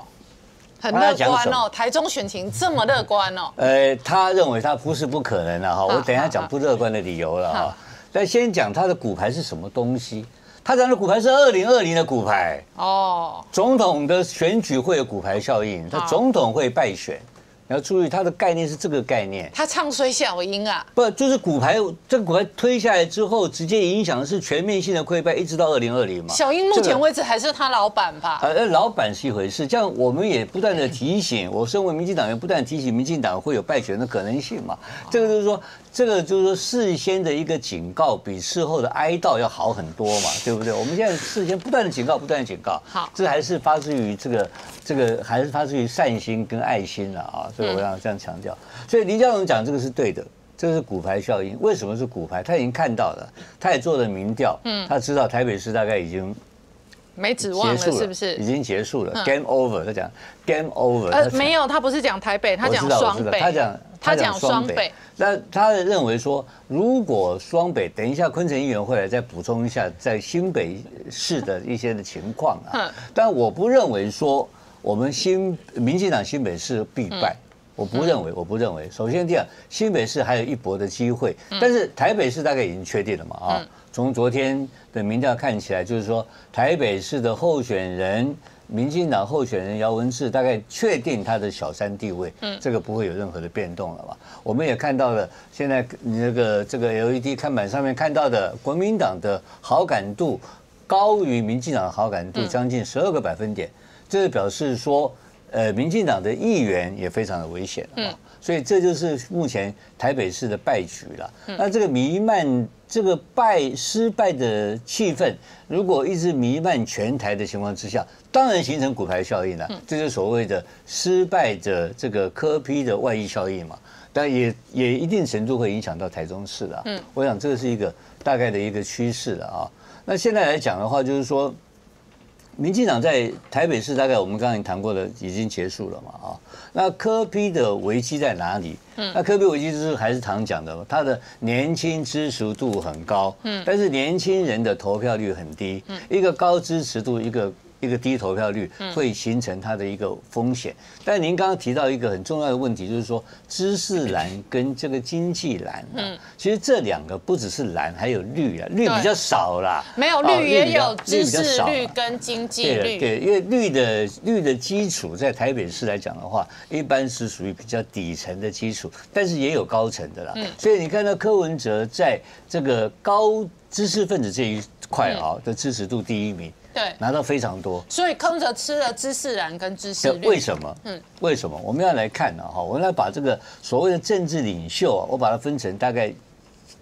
很乐观哦，台中选情这么乐观哦。呃，他认为他不是不可能的哈，我等一下讲不乐观的理由了哈。但先讲他的骨牌是什么东西？他讲的骨牌是二零二零的骨牌哦。总统的选举会有骨牌效应，他总统会败选。你要注意，它的概念是这个概念。它唱衰小英啊？不，就是骨牌，这个骨牌推下来之后，直接影响的是全面性的溃败，一直到二零二零嘛。小英目前为止还是他老板吧？呃，老板是一回事，这样我们也不断的提醒，我身为民进党员，不断提醒民进党会有败选的可能性嘛。这个就是说。这个就是说，事先的一个警告比事后的哀悼要好很多嘛，对不对？我们现在事先不断的警告，不断的警告，好，这还是发自于这个这个还是发自于善心跟爱心的啊，所以我要这样强调。所以林佳龙讲这个是对的，这是骨牌效应。为什么是骨牌？他已经看到了，他也做了民调，嗯，他知道台北市大概已经。没指望了，是不是？已经结束了，game over。他讲 game over。呃，没有，他不是讲台北，他讲双北。他讲他讲双北。那他认为说，如果双北，等一下昆城议员会来再补充一下在新北市的一些的情况啊。但我不认为说我们新民进党新北市必败，我不认为，我不认为。首先第二，新北市还有一搏的机会，但是台北市大概已经确定了嘛啊。从昨天的民调看起来，就是说台北市的候选人，民进党候选人姚文智大概确定他的小三地位，嗯，这个不会有任何的变动了吧？我们也看到了，现在你这个这个 LED 看板上面看到的国民党的好感度高于民进党的好感度将近十二个百分点，这表示说，呃，民进党的议员也非常的危险嗯。所以这就是目前台北市的败局了。那这个弥漫、这个败、失败的气氛，如果一直弥漫全台的情况之下，当然形成骨牌效应了。这就是所谓的失败的这个科批的外溢效应嘛。但也也一定程度会影响到台中市的。嗯，我想这个是一个大概的一个趋势了啊。那现在来讲的话，就是说。民进党在台北市大概我们刚才谈过的已经结束了嘛啊？那科批的危机在哪里？嗯，那科批危机就是还是常讲的，他的年轻支持度很高，嗯，但是年轻人的投票率很低，嗯，一个高支持度一个。一个低投票率会形成它的一个风险，但您刚刚提到一个很重要的问题，就是说知识蓝跟这个经济蓝，嗯，其实这两个不只是蓝，还有绿啊，绿比较少啦，没有绿也有知识绿跟经济绿，对，因为绿的绿的基础在台北市来讲的话，一般是属于比较底层的基础，但是也有高层的啦，所以你看到柯文哲在这个高知识分子这一块啊的支持度第一名。对，拿到非常多，所以空着吃了知识蓝跟知识绿。为什么？嗯，为什么？我们要来看呢？哈，我们来把这个所谓的政治领袖啊，我把它分成大概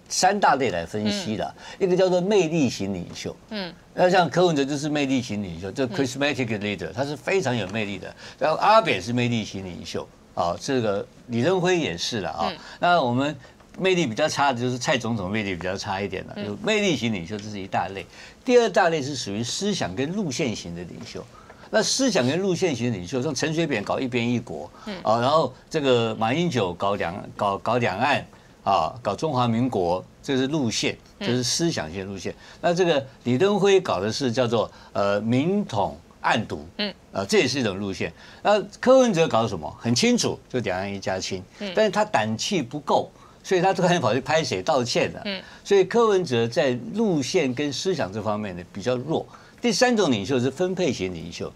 三大类来分析的。一个叫做魅力型领袖，嗯，那像柯文哲就是魅力型领袖，就 charismatic leader，他是非常有魅力的。然后阿扁是魅力型领袖，啊，这个李登辉也是了啊。那我们。魅力比较差的就是蔡总统，魅力比较差一点的，有魅力型领袖，这是一大类。第二大类是属于思想跟路线型的领袖。那思想跟路线型的领袖，像陈水扁搞一边一国，啊，然后这个马英九搞两搞搞两岸，啊，搞中华民国，这是路线，这是思想性路线。那这个李登辉搞的是叫做呃明统暗独，嗯，啊，这也是一种路线。那柯文哲搞什么？很清楚，就两岸一家亲，但是他胆气不够。所以他突然跑去拍谁道歉了。嗯，所以柯文哲在路线跟思想这方面呢比较弱。第三种领袖是分配型领袖，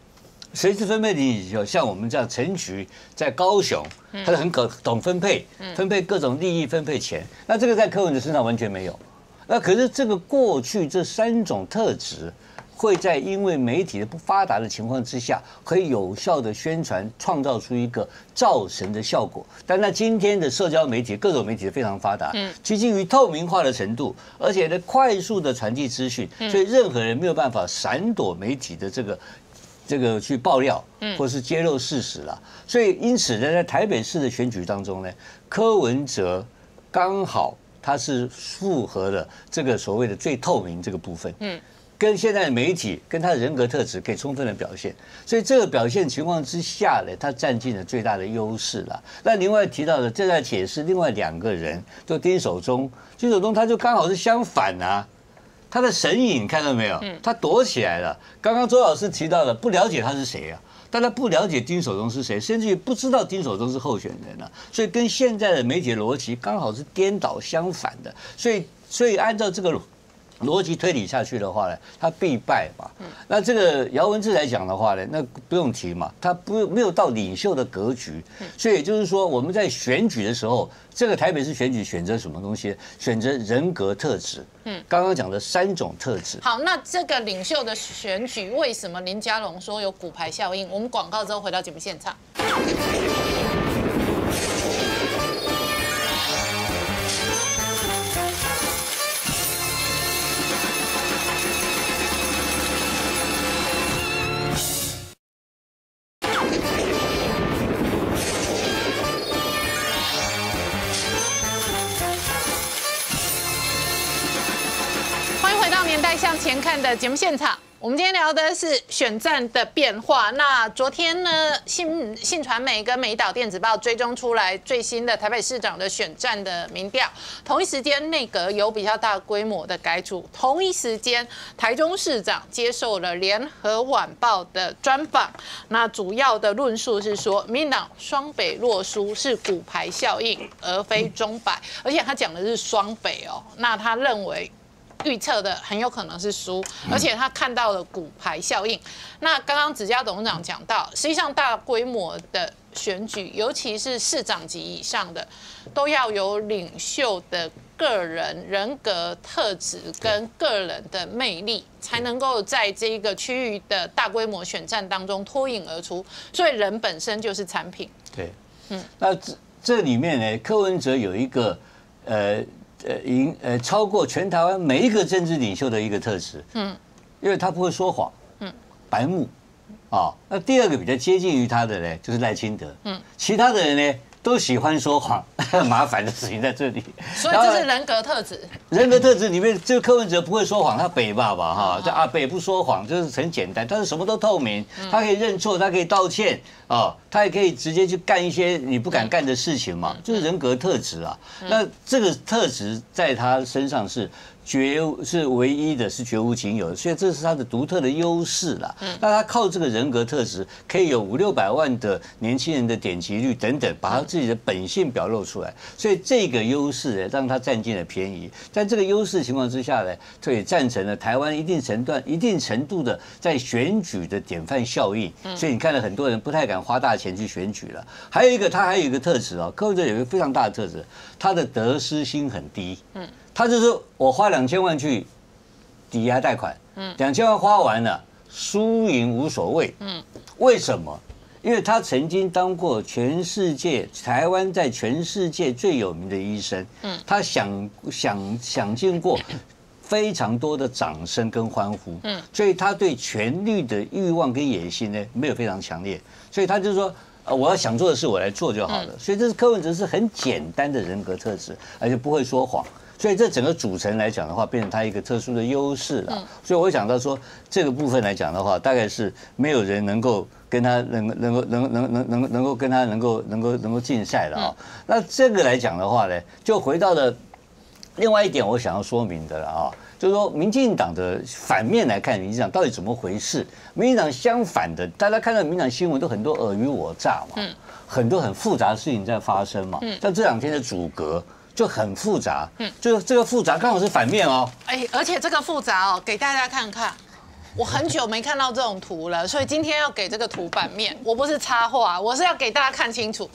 谁是分配型领袖？像我们这样陈菊在高雄，他是很可懂分配，分配各种利益，分配钱。那这个在柯文哲身上完全没有。那可是这个过去这三种特质。会在因为媒体的不发达的情况之下，可以有效的宣传，创造出一个造神的效果。但那今天的社交媒体，各种媒体非常发达，嗯，接近于透明化的程度，而且呢，快速的传递资讯，所以任何人没有办法闪躲媒体的这个这个去爆料，嗯，或是揭露事实了。所以因此呢，在台北市的选举当中呢，柯文哲刚好他是符合了这个所谓的最透明这个部分，嗯。跟现在的媒体跟他的人格特质可以充分的表现，所以这个表现情况之下呢，他占尽了最大的优势了。那另外提到的正在解释另外两个人，就丁守中，丁守中他就刚好是相反啊，他的神隐看到没有？他躲起来了。刚刚周老师提到的，不了解他是谁啊？大家不了解丁守中是谁，甚至于不知道丁守中是候选人了，所以跟现在的媒体逻辑刚好是颠倒相反的，所以所以按照这个。逻辑推理下去的话呢，他必败嘛。那这个姚文智来讲的话呢，那不用提嘛，他不没有到领袖的格局。所以也就是说，我们在选举的时候，这个台北市选举选择什么东西？选择人格特质。嗯，刚刚讲的三种特质。好，那这个领袖的选举，为什么林佳龙说有骨牌效应？我们广告之后回到节目现场。节目现场，我们今天聊的是选战的变化。那昨天呢，信信传媒跟美岛电子报追踪出来最新的台北市长的选战的民调，同一时间内阁有比较大规模的改组，同一时间台中市长接受了联合晚报的专访，那主要的论述是说，民进党双北落输是骨牌效应，而非中摆，而且他讲的是双北哦，那他认为。预测的很有可能是输，而且他看到了骨牌效应。那刚刚子佳董事长讲到，实际上大规模的选举，尤其是市长级以上的，都要有领袖的个人人格特质跟个人的魅力，才能够在这个区域的大规模选战当中脱颖而出。所以人本身就是产品。对，嗯，那这这里面呢，柯文哲有一个呃。呃，赢呃，超过全台湾每一个政治领袖的一个特质，嗯，因为他不会说谎，嗯，白目，啊，那第二个比较接近于他的呢，就是赖清德，嗯，其他的人呢？都喜欢说谎，[laughs] 麻烦的事情在这里。所以这是人格特质。人格特质里面，这个柯文哲不会说谎，他北爸爸哈，这阿北不说谎，就是很简单，他是什么都透明，他可以认错，他可以道歉啊，他也可以直接去干一些你不敢干的事情嘛，就是人格特质啊。那这个特质在他身上是。绝是唯一的，是绝无仅有的，所以这是他的独特的优势啦。嗯，那他靠这个人格特质，可以有五六百万的年轻人的点击率等等，把他自己的本性表露出来。所以这个优势呢，让他占尽了便宜。在这个优势情况之下呢，他也赞成了台湾一定程度、一定程度的在选举的典范效应。所以你看了很多人不太敢花大钱去选举了。还有一个，他还有一个特质哦，柯文哲有一个非常大的特质，他的得失心很低。嗯。他就是我花两千万去抵押贷款，嗯，两千万花完了，输赢无所谓，嗯，为什么？因为他曾经当过全世界台湾在全世界最有名的医生，嗯，他想想想尽过非常多的掌声跟欢呼，嗯，所以他对权力的欲望跟野心呢没有非常强烈，所以他就说，呃，我要想做的事我来做就好了，所以这是柯文哲是很简单的人格特质，而且不会说谎。所以这整个组成来讲的话，变成它一个特殊的优势了。所以我想到说，这个部分来讲的话，大概是没有人能够跟他能能够能能能能能够跟他能够能够能够竞赛的啊。那这个来讲的话呢，就回到了另外一点，我想要说明的了啊，就是说民进党的反面来看，民进党到底怎么回事？民进党相反的，大家看到民进党新闻都很多尔虞我诈嘛，很多很复杂的事情在发生嘛，像这两天的阻隔。就很复杂，嗯，就这个复杂刚好是反面哦。哎，而且这个复杂哦，给大家看看，我很久没看到这种图了，[laughs] 所以今天要给这个图版面。我不是插画，我是要给大家看清楚。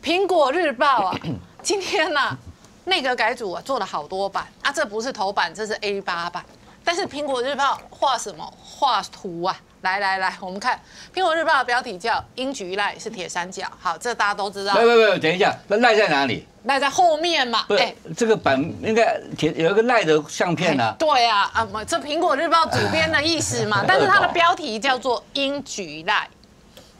苹果日报啊，[clears throat] 今天呢，内阁改组啊，做了好多版啊，这不是头版，这是 A 八版。但是苹果日报画什么？画图啊。来来来，我们看《苹果日报》的标题叫“英局赖是铁三角”。好，这大家都知道。不不不，等一下，那赖在哪里？赖在后面嘛。不，这个版应该铁有一个赖的相片呢。对啊，啊，这《苹果日报》主编的意思嘛。但是它的标题叫做“英局赖”。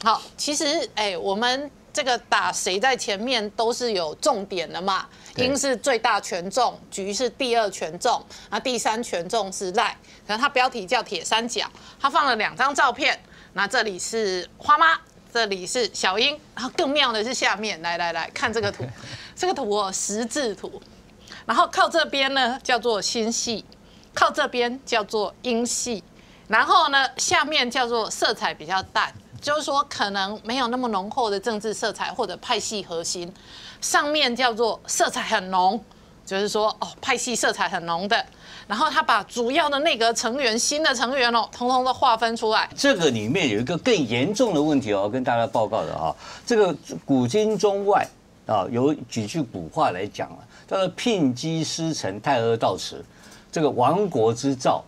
好，其实哎，我们这个打谁在前面都是有重点的嘛。英是最大权重，局是第二权重，那第三权重是赖。可能它标题叫铁三角，它放了两张照片。那这里是花妈，这里是小英。然后更妙的是下面，来来来看这个图，[laughs] 这个图哦十字图。然后靠这边呢叫做心系，靠这边叫做英系。然后呢下面叫做色彩比较淡，就是说可能没有那么浓厚的政治色彩或者派系核心，上面叫做色彩很浓，就是说哦派系色彩很浓的，然后他把主要的内阁成员、新的成员哦，通通都划分出来。这个里面有一个更严重的问题哦，跟大家报告的啊，这个古今中外啊，有几句古话来讲啊，叫做聘鸡司晨，太阿到池，这个亡国之兆。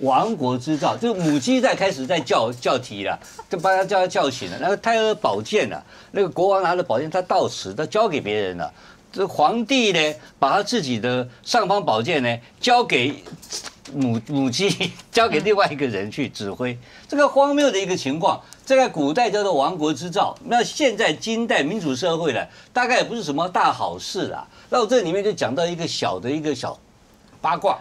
亡国之兆，就是母鸡在开始在叫 [laughs] 叫啼了，就把它叫它叫醒了。那个胎儿宝剑呢？那个国王拿着宝剑，他到此，他交给别人了。这皇帝呢，把他自己的尚方宝剑呢，交给母母鸡，[laughs] 交给另外一个人去指挥。这个荒谬的一个情况，这个古代叫做亡国之兆。那现在金代民主社会呢，大概也不是什么大好事啦。那我这里面就讲到一个小的一个小八卦。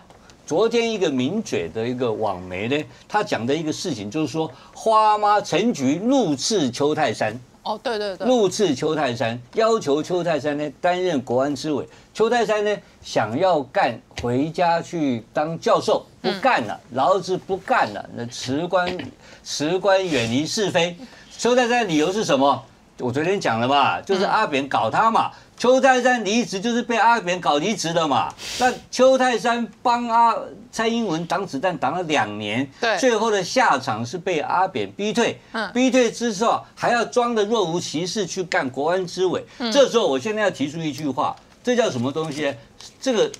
昨天一个名嘴的一个网媒呢，他讲的一个事情就是说，花妈陈菊怒斥邱泰山。哦，对对对，怒斥邱泰山，要求邱泰山呢担任国安之委。邱泰山呢想要干，回家去当教授，不干了，老子不干了。那辞官，[laughs] 辞官远离是非。邱泰山理由是什么？我昨天讲了嘛，就是阿扁搞他嘛。邱泰山离职就是被阿扁搞离职的嘛？那邱泰山帮阿蔡英文挡子弹挡了两年，对，最后的下场是被阿扁逼退，嗯，逼退之后还要装的若无其事去干国安之委。这时候我现在要提出一句话，这叫什么东西？这个，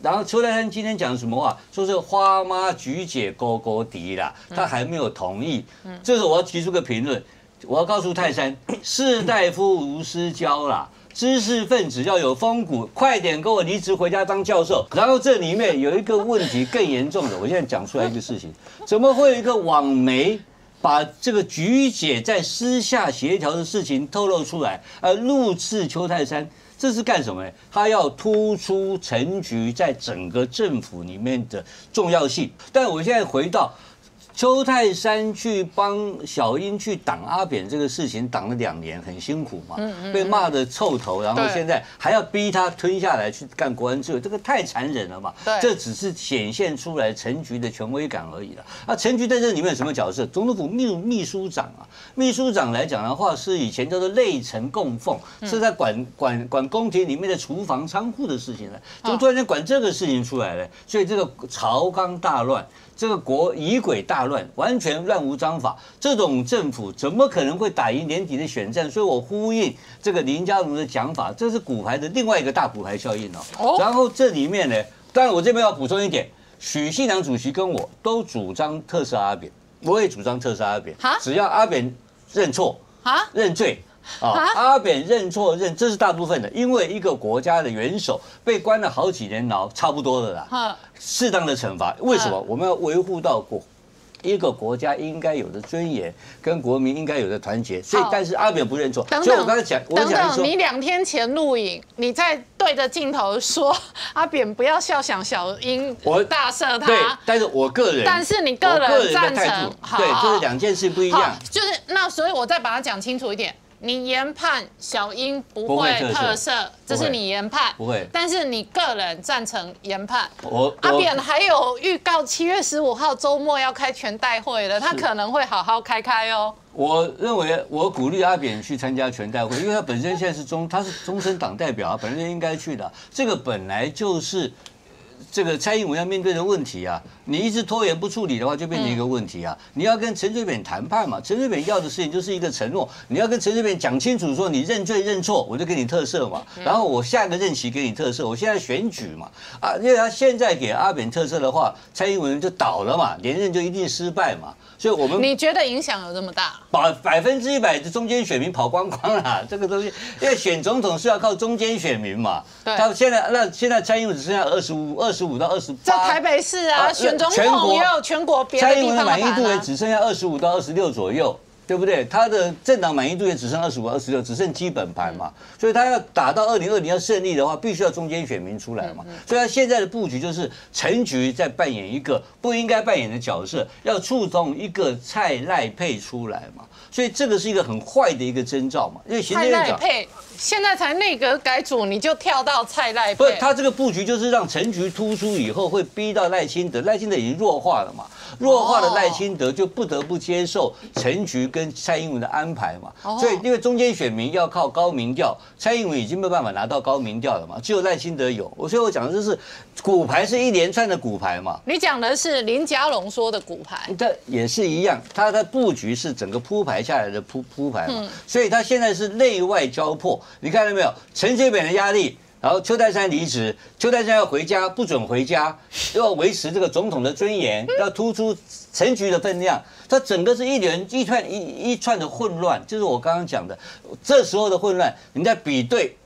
然后邱泰山今天讲什么话？说是花妈菊姐勾勾敌啦，他还没有同意。嗯，这时候我要提出个评论，我要告诉泰山，[coughs] 士大夫无私交啦。知识分子要有风骨，快点跟我离职回家当教授。然后这里面有一个问题更严重的，我现在讲出来一个事情：怎么会有一个网媒把这个菊姐在私下协调的事情透露出来，而怒斥邱泰山？这是干什么呢？他要突出陈菊在整个政府里面的重要性。但我现在回到。邱泰山去帮小英去挡阿扁这个事情，挡了两年，很辛苦嘛，被骂的臭头，然后现在还要逼他吞下来去干国安之委，这个太残忍了嘛。这只是显现出来陈局的权威感而已了。那陈局在这里面有什么角色？总统府秘秘书长啊，秘书长来讲的话，是以前叫做内臣供奉，是在管管管宫廷里面的厨房仓库的事情了，怎么突然间管这个事情出来了？所以这个朝纲大乱。这个国以鬼大乱，完全乱无章法。这种政府怎么可能会打赢年底的选战？所以我呼应这个林佳龙的讲法，这是骨牌的另外一个大骨牌效应哦。然后这里面呢，当然我这边要补充一点，许信良主席跟我都主张特赦阿扁，我也主张特赦阿扁。只要阿扁认错啊，认罪。啊，阿扁认错认，这是大部分的，因为一个国家的元首被关了好几年牢，差不多的啦。适当的惩罚，为什么？我们要维护到国一个国家应该有的尊严，跟国民应该有的团结。所以，但是阿扁不认错。所以我刚才讲，我讲说，你两天前录影，你在对着镜头说 [laughs] 阿扁不要笑想小英，我大赦他。对，但是我个人，但是你个人赞成，对，这是两件事不一样。就是那，所以我再把它讲清楚一点。你研判小英不会特色，这是你研判，不会。但是你个人赞成研判。我阿扁还有预告，七月十五号周末要开全代会了，他可能会好好开开哦。我认为我鼓励阿扁去参加全代会，因为他本身现在是中，他是终身党代表，啊本身应该去的。这个本来就是。这个蔡英文要面对的问题啊，你一直拖延不处理的话，就变成一个问题啊。你要跟陈水扁谈判嘛，陈水扁要的事情就是一个承诺，你要跟陈水扁讲清楚，说你认罪认错，我就给你特赦嘛。然后我下个任期给你特赦，我现在选举嘛，啊，因为他现在给阿扁特赦的话，蔡英文就倒了嘛，连任就一定失败嘛。所以我们你觉得影响有这么大？百百分之一百的中间选民跑光光了，[laughs] 这个东西，因为选总统是要靠中间选民嘛。对。他现在那现在蔡英文只剩下二十五、二十五到二十八。在台北市啊，选总统也有全国别的蔡英文的满意度也只剩下二十五到二十六左右。对不对？他的政党满意度也只剩二十五、二十六，只剩基本盘嘛。所以他要打到二零二零要胜利的话，必须要中间选民出来嘛。所以他现在的布局就是陈局在扮演一个不应该扮演的角色，要触动一个蔡赖配出来嘛。所以这个是一个很坏的一个征兆嘛。因为蔡赖配现在才内阁改组，你就跳到蔡赖配。不，他这个布局就是让陈局突出以后，会逼到赖清德，赖清德已经弱化了嘛。弱化了赖清德，就不得不接受陈局跟蔡英文的安排嘛。所以因为中间选民要靠高民调，蔡英文已经没有办法拿到高民调了嘛，只有赖清德有。我所以我讲的就是骨牌是一连串的骨牌嘛。你讲的是林佳龙说的骨牌，这也是一样，他的布局是整个铺排下来的铺铺排嘛，嗯所以他现在是内外交迫。你看到没有？陈水扁的压力。然后邱泰山离职，邱泰山要回家，不准回家，要维持这个总统的尊严，要突出陈局的分量。他整个是一连一串一一串的混乱，就是我刚刚讲的，这时候的混乱，你在比对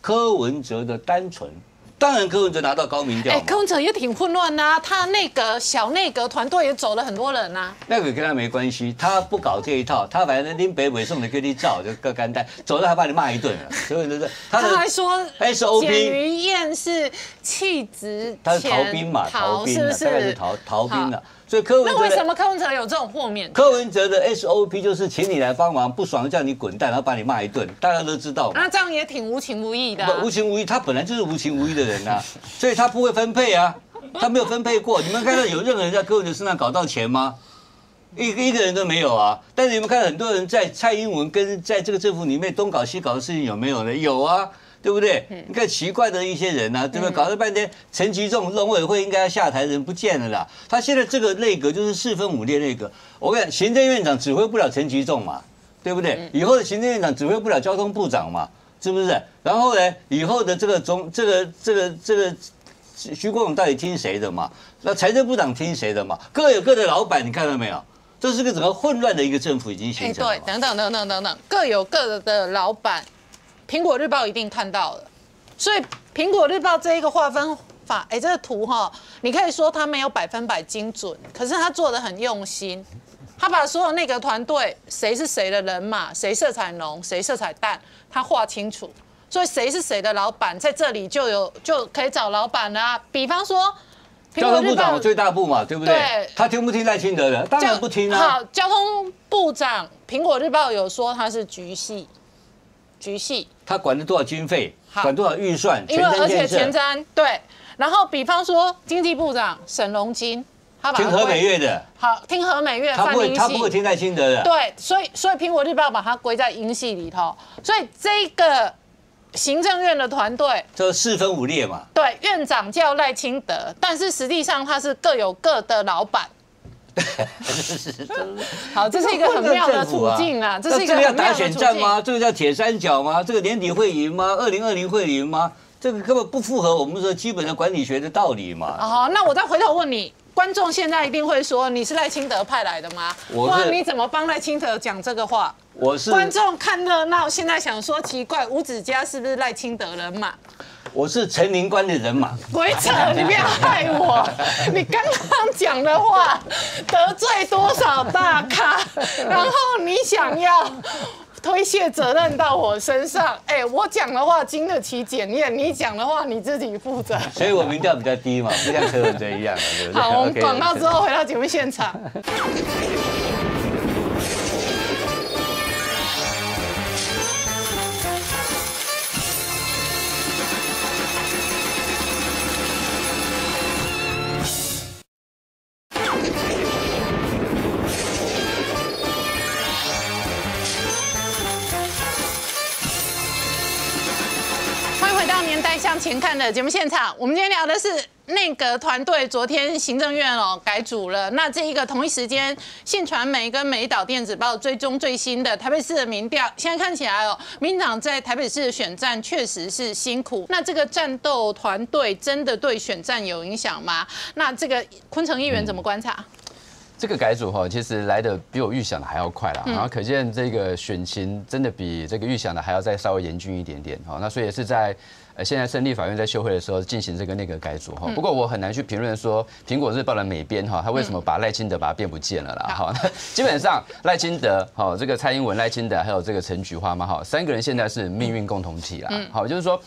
柯文哲的单纯，当然柯文哲拿到高民调哎，嘛，柯文哲也挺混乱呐、他那个小内阁团队也走了很多人呐、那个跟他没关系，他不搞这一套，他反正拎北北送的给你照就各干单，走了还把你骂一顿了，所以就是他他还说 SOP 简于晏是弃职他是逃兵嘛，逃兵的，大概是是？逃逃兵的，所以柯文哲那为什么柯文哲有这种豁免？柯文哲的 SOP 就是请你来帮忙，不爽叫你滚蛋，然后把你骂一顿，大家都知道。那这样也挺无情无义的无情无义，他本来就是无情无义的人呐、[laughs] 所以他不会分配啊，他没有分配过。你们看到有任何人在柯文哲身上搞到钱吗？一个一个人都没有啊。但是你们看到很多人在蔡英文跟在这个政府里面东搞西搞的事情有没有呢？有啊。对不对？你看奇怪的一些人呐、啊，对不对？搞了半天，陈其仲农委会应该要下台，人不见了啦。他现在这个内阁就是四分五裂内阁。我跟你讲，行政院长指挥不了陈其仲嘛，对不对？以后的行政院长指挥不了交通部长嘛，是不是？然后呢，以后的这个总这个这个这个徐国勇到底听谁的嘛？那财政部长听谁的嘛？各有各的老板，你看到没有？这是个整个混乱的一个政府已经哎，形成了对，。等等等等等等，各有各的老板。苹果日报一定看到了，所以苹果日报这一个划分法，哎，这个图哈，你可以说它没有百分百精准，可是它做的很用心，他把所有那个团队谁是谁的人马，谁色彩浓，谁色彩淡，他画清楚，所以谁是谁的老板，在这里就有就可以找老板啦、比方说。苹交通部长最大部嘛，对不对？对他听不听赖清德的？当然不听啊。好，交通部长，苹果日报有说他是局系，局系，他管了多少经费，管多少预算，因为而且前瞻对。然后比方说经济部长沈荣金，他把它听何美月的，好听何美月他不会。他不会听赖清德的。对，所以所以苹果日报把它归在英系里头，所以这个行政院的团队。这四分五裂嘛。对，院长叫赖清德，但是实际上他是各有各的老板。[laughs] 好，这是一个很妙的处境啊，这是一个要打选。战吗？这个叫铁三角吗？这个年底会赢吗？二零二零会赢吗？这个根本不符合我们说基本的管理学的道理嘛。好，那我再回头问你，观众现在一定会说你是赖清德派来的吗？我是哇，你怎么帮赖清德讲这个话？我是观众看热闹，现在想说奇怪，吴子嘉是不是赖清德人嘛？我是陈林官的人马。鬼扯！你不要害我！你刚刚讲的话得罪多少大咖，然后你想要推卸责任到我身上？哎，我讲的话经得起检验，你讲的话你自己负责。所以我民调比较低嘛，不像柯文哲一样？好，我们广告之后回到节目现场。的节目现场。我们今天聊的是内阁团队，昨天行政院哦改组了。那这一个同一时间，信传媒跟美岛电子报追踪最新的台北市的民调，现在看起来哦，民进党在台北市的选战确实是辛苦。那这个战斗团队真的对选战有影响吗？那这个昆城议员怎么观察？这个改组哈，其实来的比我预想的还要快啦，然后可见这个选情真的比这个预想的还要再稍微严峻一点点哈。那所以也是在呃现在胜利法院在休会的时候进行这个内阁改组哈嗯。不过我很难去评论说苹果日报的美编哈，他为什么把赖清德把它变不见了啦哈。基本上赖清德哈，这个蔡英文、赖清德还有这个陈菊花嘛哈，三个人现在是命运共同体啦。嗯好，就是说。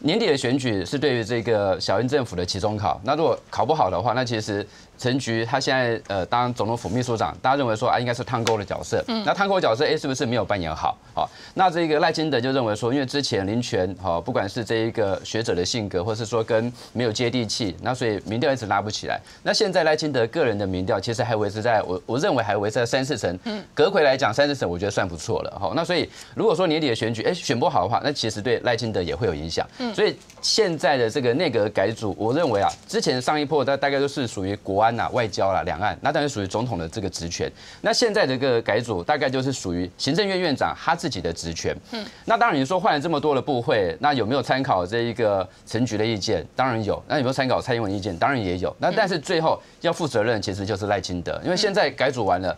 年底的选举是对于这个小英政府的期中考，那如果考不好的话，那其实陈菊他现在呃当总统府秘书长，大家认为说啊应该是汤沟的角色，嗯那汤沟角色哎是不是没有扮演好？好，那这个赖清德就认为说，因为之前林权哈，不管是这一个学者的性格，或是说跟没有接地气，那所以民调一直拉不起来。那现在赖清德个人的民调其实还维持在我我认为还维持在三四成，嗯，隔回来讲三四成，我觉得算不错了哈。那所以如果说年底的选举哎选不好的话，那其实对赖清德也会有影响。嗯，所以现在的这个内阁改组，我认为啊，之前上一波大大概都是属于国安呐、外交啦、两岸，那当然属于总统的这个职权。那现在这个改组大概就是属于行政院院长他自己的职权。嗯，那当然你说换了这么多的部会，那有没有参考这一个陈局的意见？当然有。那有没有参考蔡英文意见？当然也有。那但是最后要负责任，其实就是赖清德，因为现在改组完了。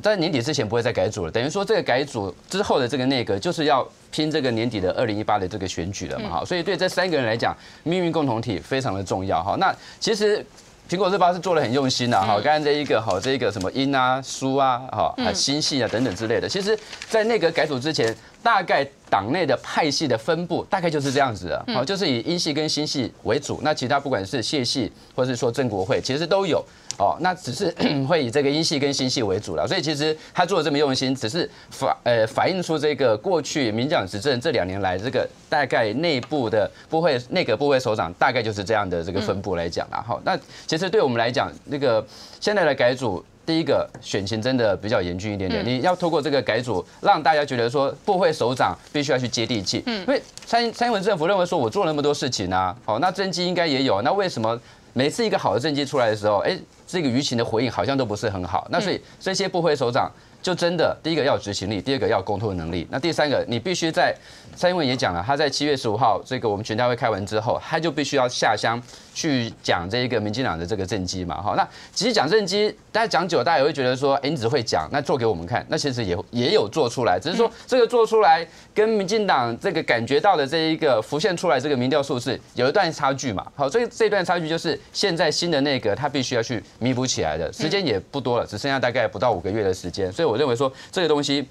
在年底之前不会再改组了，等于说这个改组之后的这个内阁就是要拼这个年底的二零一八的这个选举了嘛，哈，所以对这三个人来讲，命运共同体非常的重要，哈。那其实苹果日报是做的很用心的，哈，刚刚这一个好，这一个什么音啊、书啊、哈、星系啊等等之类的，其实在内阁改组之前，大概党内的派系的分布大概就是这样子的，好，就是以英系跟新系为主，那其他不管是谢系或者是说郑国会，其实都有。哦，那只是 [clears throat] 会以这个音系跟新系为主了，所以其实他做的这么用心，只是反呃反映出这个过去民进党执政这两年来这个大概内部的部会内阁部会首长大概就是这样的这个分布来讲了哈。那其实对我们来讲，那个现在的改组，第一个选情真的比较严峻一点点，你要透过这个改组让大家觉得说部会首长必须要去接地气，因为蔡蔡英文政府认为说我做了那么多事情啊，好，那政绩应该也有，那为什么每次一个好的政绩出来的时候，哎？这个舆情的回应好像都不是很好，那所以这些部会首长就真的第一个要执行力，第二个要沟通能力，那第三个你必须在蔡英文也讲了，他在七月十五号这个我们全大会开完之后，他就必须要下乡去讲这一个民进党的这个政绩嘛，好，那其实讲政绩，大家讲久，大家也会觉得说，哎，你只会讲，那做给我们看，那其实也也有做出来，只是说这个做出来跟民进党这个感觉到的这一个浮现出来这个民调数字有一段差距嘛，好，所以这段差距就是现在新的内阁他必须要去。弥补起来的时间也不多了，只剩下大概不到五个月的时间，所以我认为说这个东西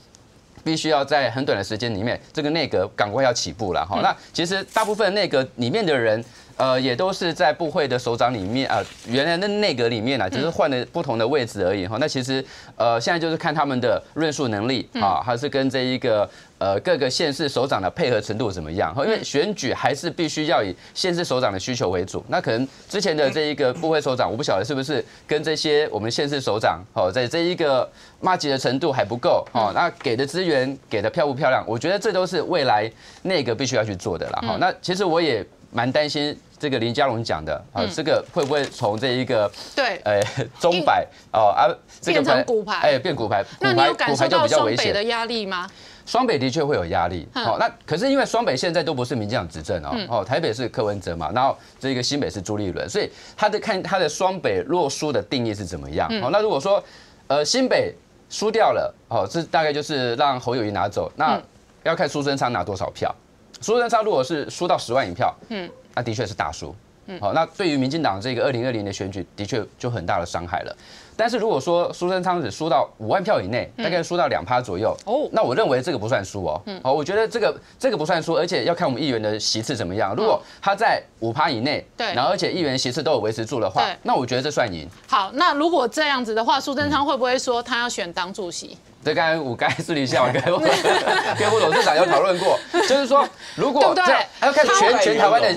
必须要在很短的时间里面，这个内阁赶快要起步了哈。那其实大部分内阁里面的人。呃，也都是在部会的首长里面啊，原来的内阁里面呢，只是换了不同的位置而已哈。那其实呃，现在就是看他们的论述能力啊，还是跟这一个呃各个县市首长的配合程度怎么样？因为选举还是必须要以县市首长的需求为主。那可能之前的这一个部会首长，我不晓得是不是跟这些我们县市首长哦，在这一个骂街的程度还不够哦。那给的资源给的漂不漂亮？我觉得这都是未来内阁必须要去做的啦。哈，那其实我也蛮担心。这个林佳龙讲的啊，这个会不会从这一个对，呃，[laughs] 中百哦啊，变成骨牌，哎，变骨牌，那你有感受到双北的压力吗？双北的确会有压力，好，那可是因为双北现在都不是民进党执政哦，哦，台北是柯文哲嘛，然后这个新北是朱立伦，所以他的看他的双北落输的定义是怎么样？好，那如果说呃新北输掉了，哦，这大概就是让侯友谊拿走，那要看苏贞昌拿多少票，苏贞昌如果是输到十万一票，嗯。那的确是大输，好，那对于民进党这个二零二零的选举，的确就很大的伤害了。但是如果说苏贞昌只输到五万票以内，大概输到两趴左右，哦，那我认为这个不算输哦，好，我觉得这个这个不算输，而且要看我们议员的席次怎么样。如果他在五趴以内，对，然后而且议员席次都有维持住的话，那我觉得这算赢。好，那如果这样子的话，苏贞昌会不会说他要选党主席？这刚才我刚才私底下我跟 [laughs] 跟副董事长有讨论过，就是说如果对，还要看全全台湾的，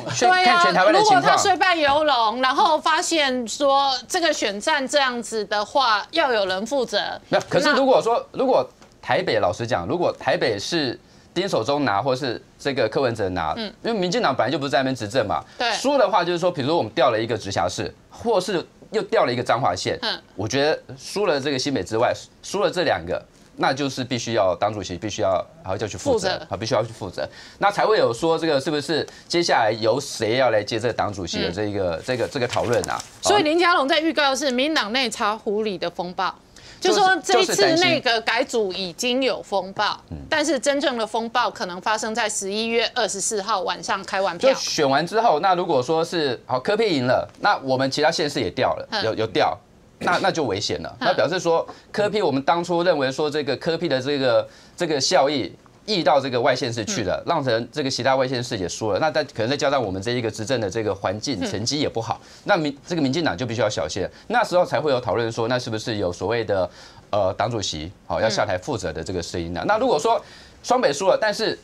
看全台湾的情况。如果他虽败犹荣，然后发现说这个选战这样子的话，要有人负责。那可是如果说如果台北老实讲，如果台北是丁守中拿，或是这个柯文哲拿，嗯，因为民进党本来就不是在那边执政嘛，对，输的话就是说，比如说我们调了一个直辖市，或是又调了一个彰化县，嗯，我觉得输了这个新北之外，输了这两个。那就是必须要党主席，必须要然后就去负责，啊，必须要去负责，那才会有说这个是不是接下来由谁要来接这个党主席的这一个这个这个讨论啊？所以林佳龙在预告的是民党内茶壶里的风暴，就说这一次那个改组已经有风暴，但是真正的风暴可能发生在十一月二十四号晚上开完票，选完之后，那如果说是好科批赢了，那我们其他县市也掉了，有有掉。那那就危险了，那表示说科批我们当初认为说这个科批的这个这个效益溢到这个外县市去了，让成这个其他外县市也输了，那再可能再加上我们这一个执政的这个环境成绩也不好，那民这个民进党就必须要小心，那时候才会有讨论说，那是不是有所谓的呃党主席好要下台负责的这个声音呢？那如果说双北输了，但是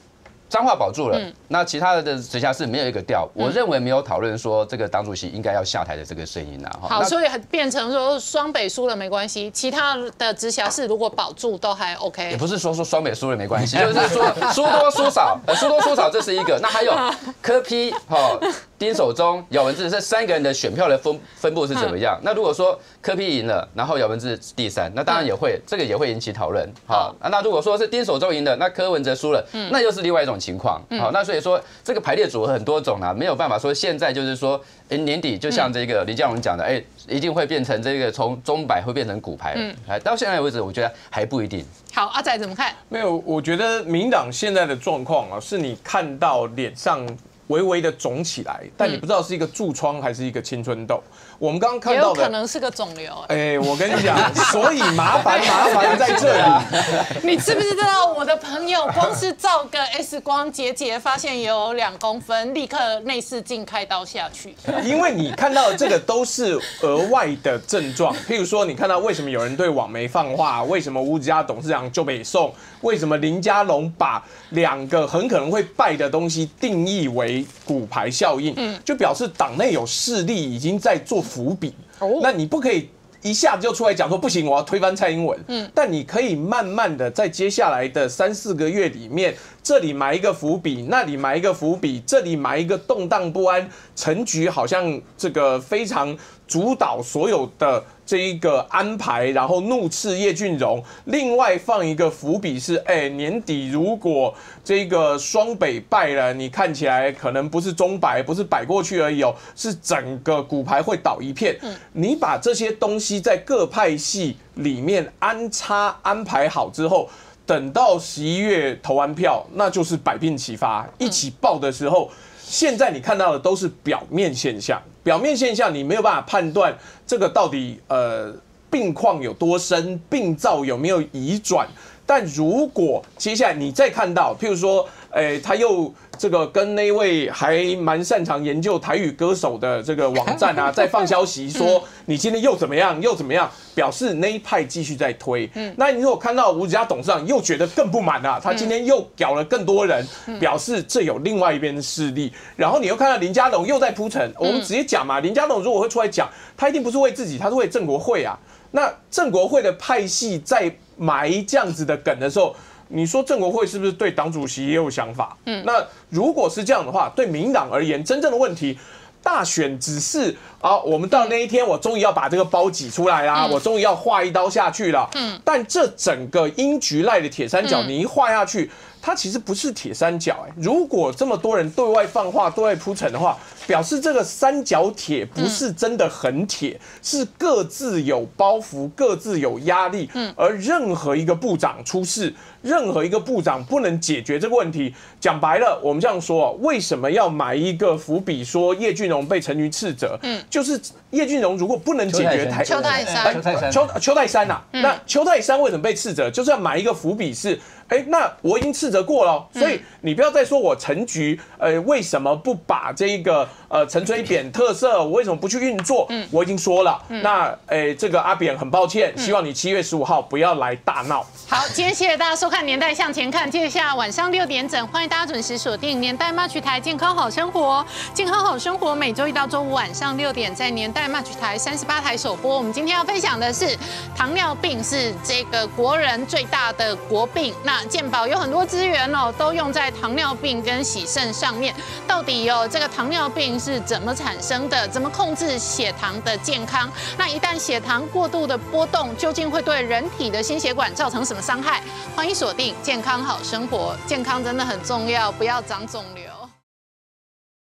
彰化保住了，那其他的的直辖市没有一个掉，我认为没有讨论说这个党主席应该要下台的这个声音啦。好，所以变成说双北输了没关系，其他的直辖市如果保住都还 OK。也不是说说双北输了没关系，就是说输多输少，输多输少这是一个。那还有柯批哈。丁守中、姚文智这三个人的选票的分分布是怎么样？那如果说柯批赢了，然后姚文智第三，那当然也会这个也会引起讨论。好，那如果说是丁守中赢了，那柯文哲输了，那又是另外一种情况。好，那所以说这个排列组合很多种啊，没有办法说现在就是说，哎年底就像这个李佳龙讲的，哎一定会变成这个从中百会变成股牌。嗯，哎到现在为止，我觉得还不一定。好，阿仔怎么看？没有，我觉得民党现在的状况啊，是你看到脸上。微微的肿起来，但你不知道是一个蛀疮还是一个青春痘。我们刚刚看到的，可能是个肿瘤。哎，我跟你讲，[laughs] 所以麻烦麻烦在这里。[laughs] 你知不知道我的朋友光是照个 X 光，结节发现有两公分，立刻内视镜开刀下去。因为你看到的这个都是额外的症状，譬如说，你看到为什么有人对网媒放话，为什么吴家董事长就被送，为什么林佳龙把两个很可能会败的东西定义为骨牌效应，嗯，就表示党内有势力已经在做。伏笔，那你不可以一下子就出来讲说不行，我要推翻蔡英文。嗯，但你可以慢慢的在接下来的三四个月里面，这里埋一个伏笔，那里埋一个伏笔，这里埋一个动荡不安，陈局好像这个非常主导所有的。这一个安排，然后怒斥叶俊荣，另外放一个伏笔是，哎，年底如果这个双北败了，你看起来可能不是中摆，不是摆过去而已哦，是整个骨牌会倒一片。嗯，你把这些东西在各派系里面安插安排好之后，等到十一月投完票，那就是百病齐发，一起爆的时候。现在你看到的都是表面现象，表面现象你没有办法判断这个到底呃病况有多深，病灶有没有移转。但如果接下来你再看到，譬如说，诶，他又。这个跟那位还蛮擅长研究台语歌手的这个网站啊，[laughs] 在放消息说你今天又怎么样又怎么样，表示那一派继续在推。嗯，那你如果看到吴子嘉董事长又觉得更不满啊，他今天又搞了更多人，表示这有另外一边的势力。然后你又看到林佳龙又在铺陈，我们直接讲嘛，林佳龙如果会出来讲，他一定不是为自己，他是为郑国会啊。那郑国会的派系在埋这样子的梗的时候。你说郑国会是不是对党主席也有想法？嗯，那如果是这样的话，对民党而言，真正的问题，大选只是啊，我们到那一天，我终于要把这个包挤出来啦，我终于要划一刀下去了。嗯，但这整个英局赖的铁三角，你一划下去。它其实不是铁三角哎，如果这么多人对外放话、对外铺陈的话，表示这个三角铁不是真的很铁，是各自有包袱、各自有压力。嗯，而任何一个部长出事，任何一个部长不能解决这个问题。讲白了，我们这样说，为什么要买一个伏笔，说叶俊荣被陈局斥责？嗯，就是叶俊荣如果不能解决台邱泰山，邱邱泰山呐，那邱泰山为什么被斥责？就是要买一个伏笔是。哎，那我已经斥责过了，所以你不要再说我陈局，呃，为什么不把这个呃陈水扁特色，我为什么不去运作？嗯，我已经说了。那，诶，这个阿扁很抱歉，希望你七月十五号不要来大闹。好，今天谢谢大家收看《年代向前看》，接下来晚上六点整，欢迎大家准时锁定《年代 Match 台健康好生活》，健康好生活每周一到周五晚上六点在年代 Match 台三十八台首播。我们今天要分享的是糖尿病是这个国人最大的国病，那。健保有很多资源哦，都用在糖尿病跟洗肾上面。到底哦，这个糖尿病是怎么产生的？怎么控制血糖的健康？那一旦血糖过度的波动，究竟会对人体的心血管造成什么伤害？欢迎锁定健康好生活，健康真的很重要，不要长肿瘤。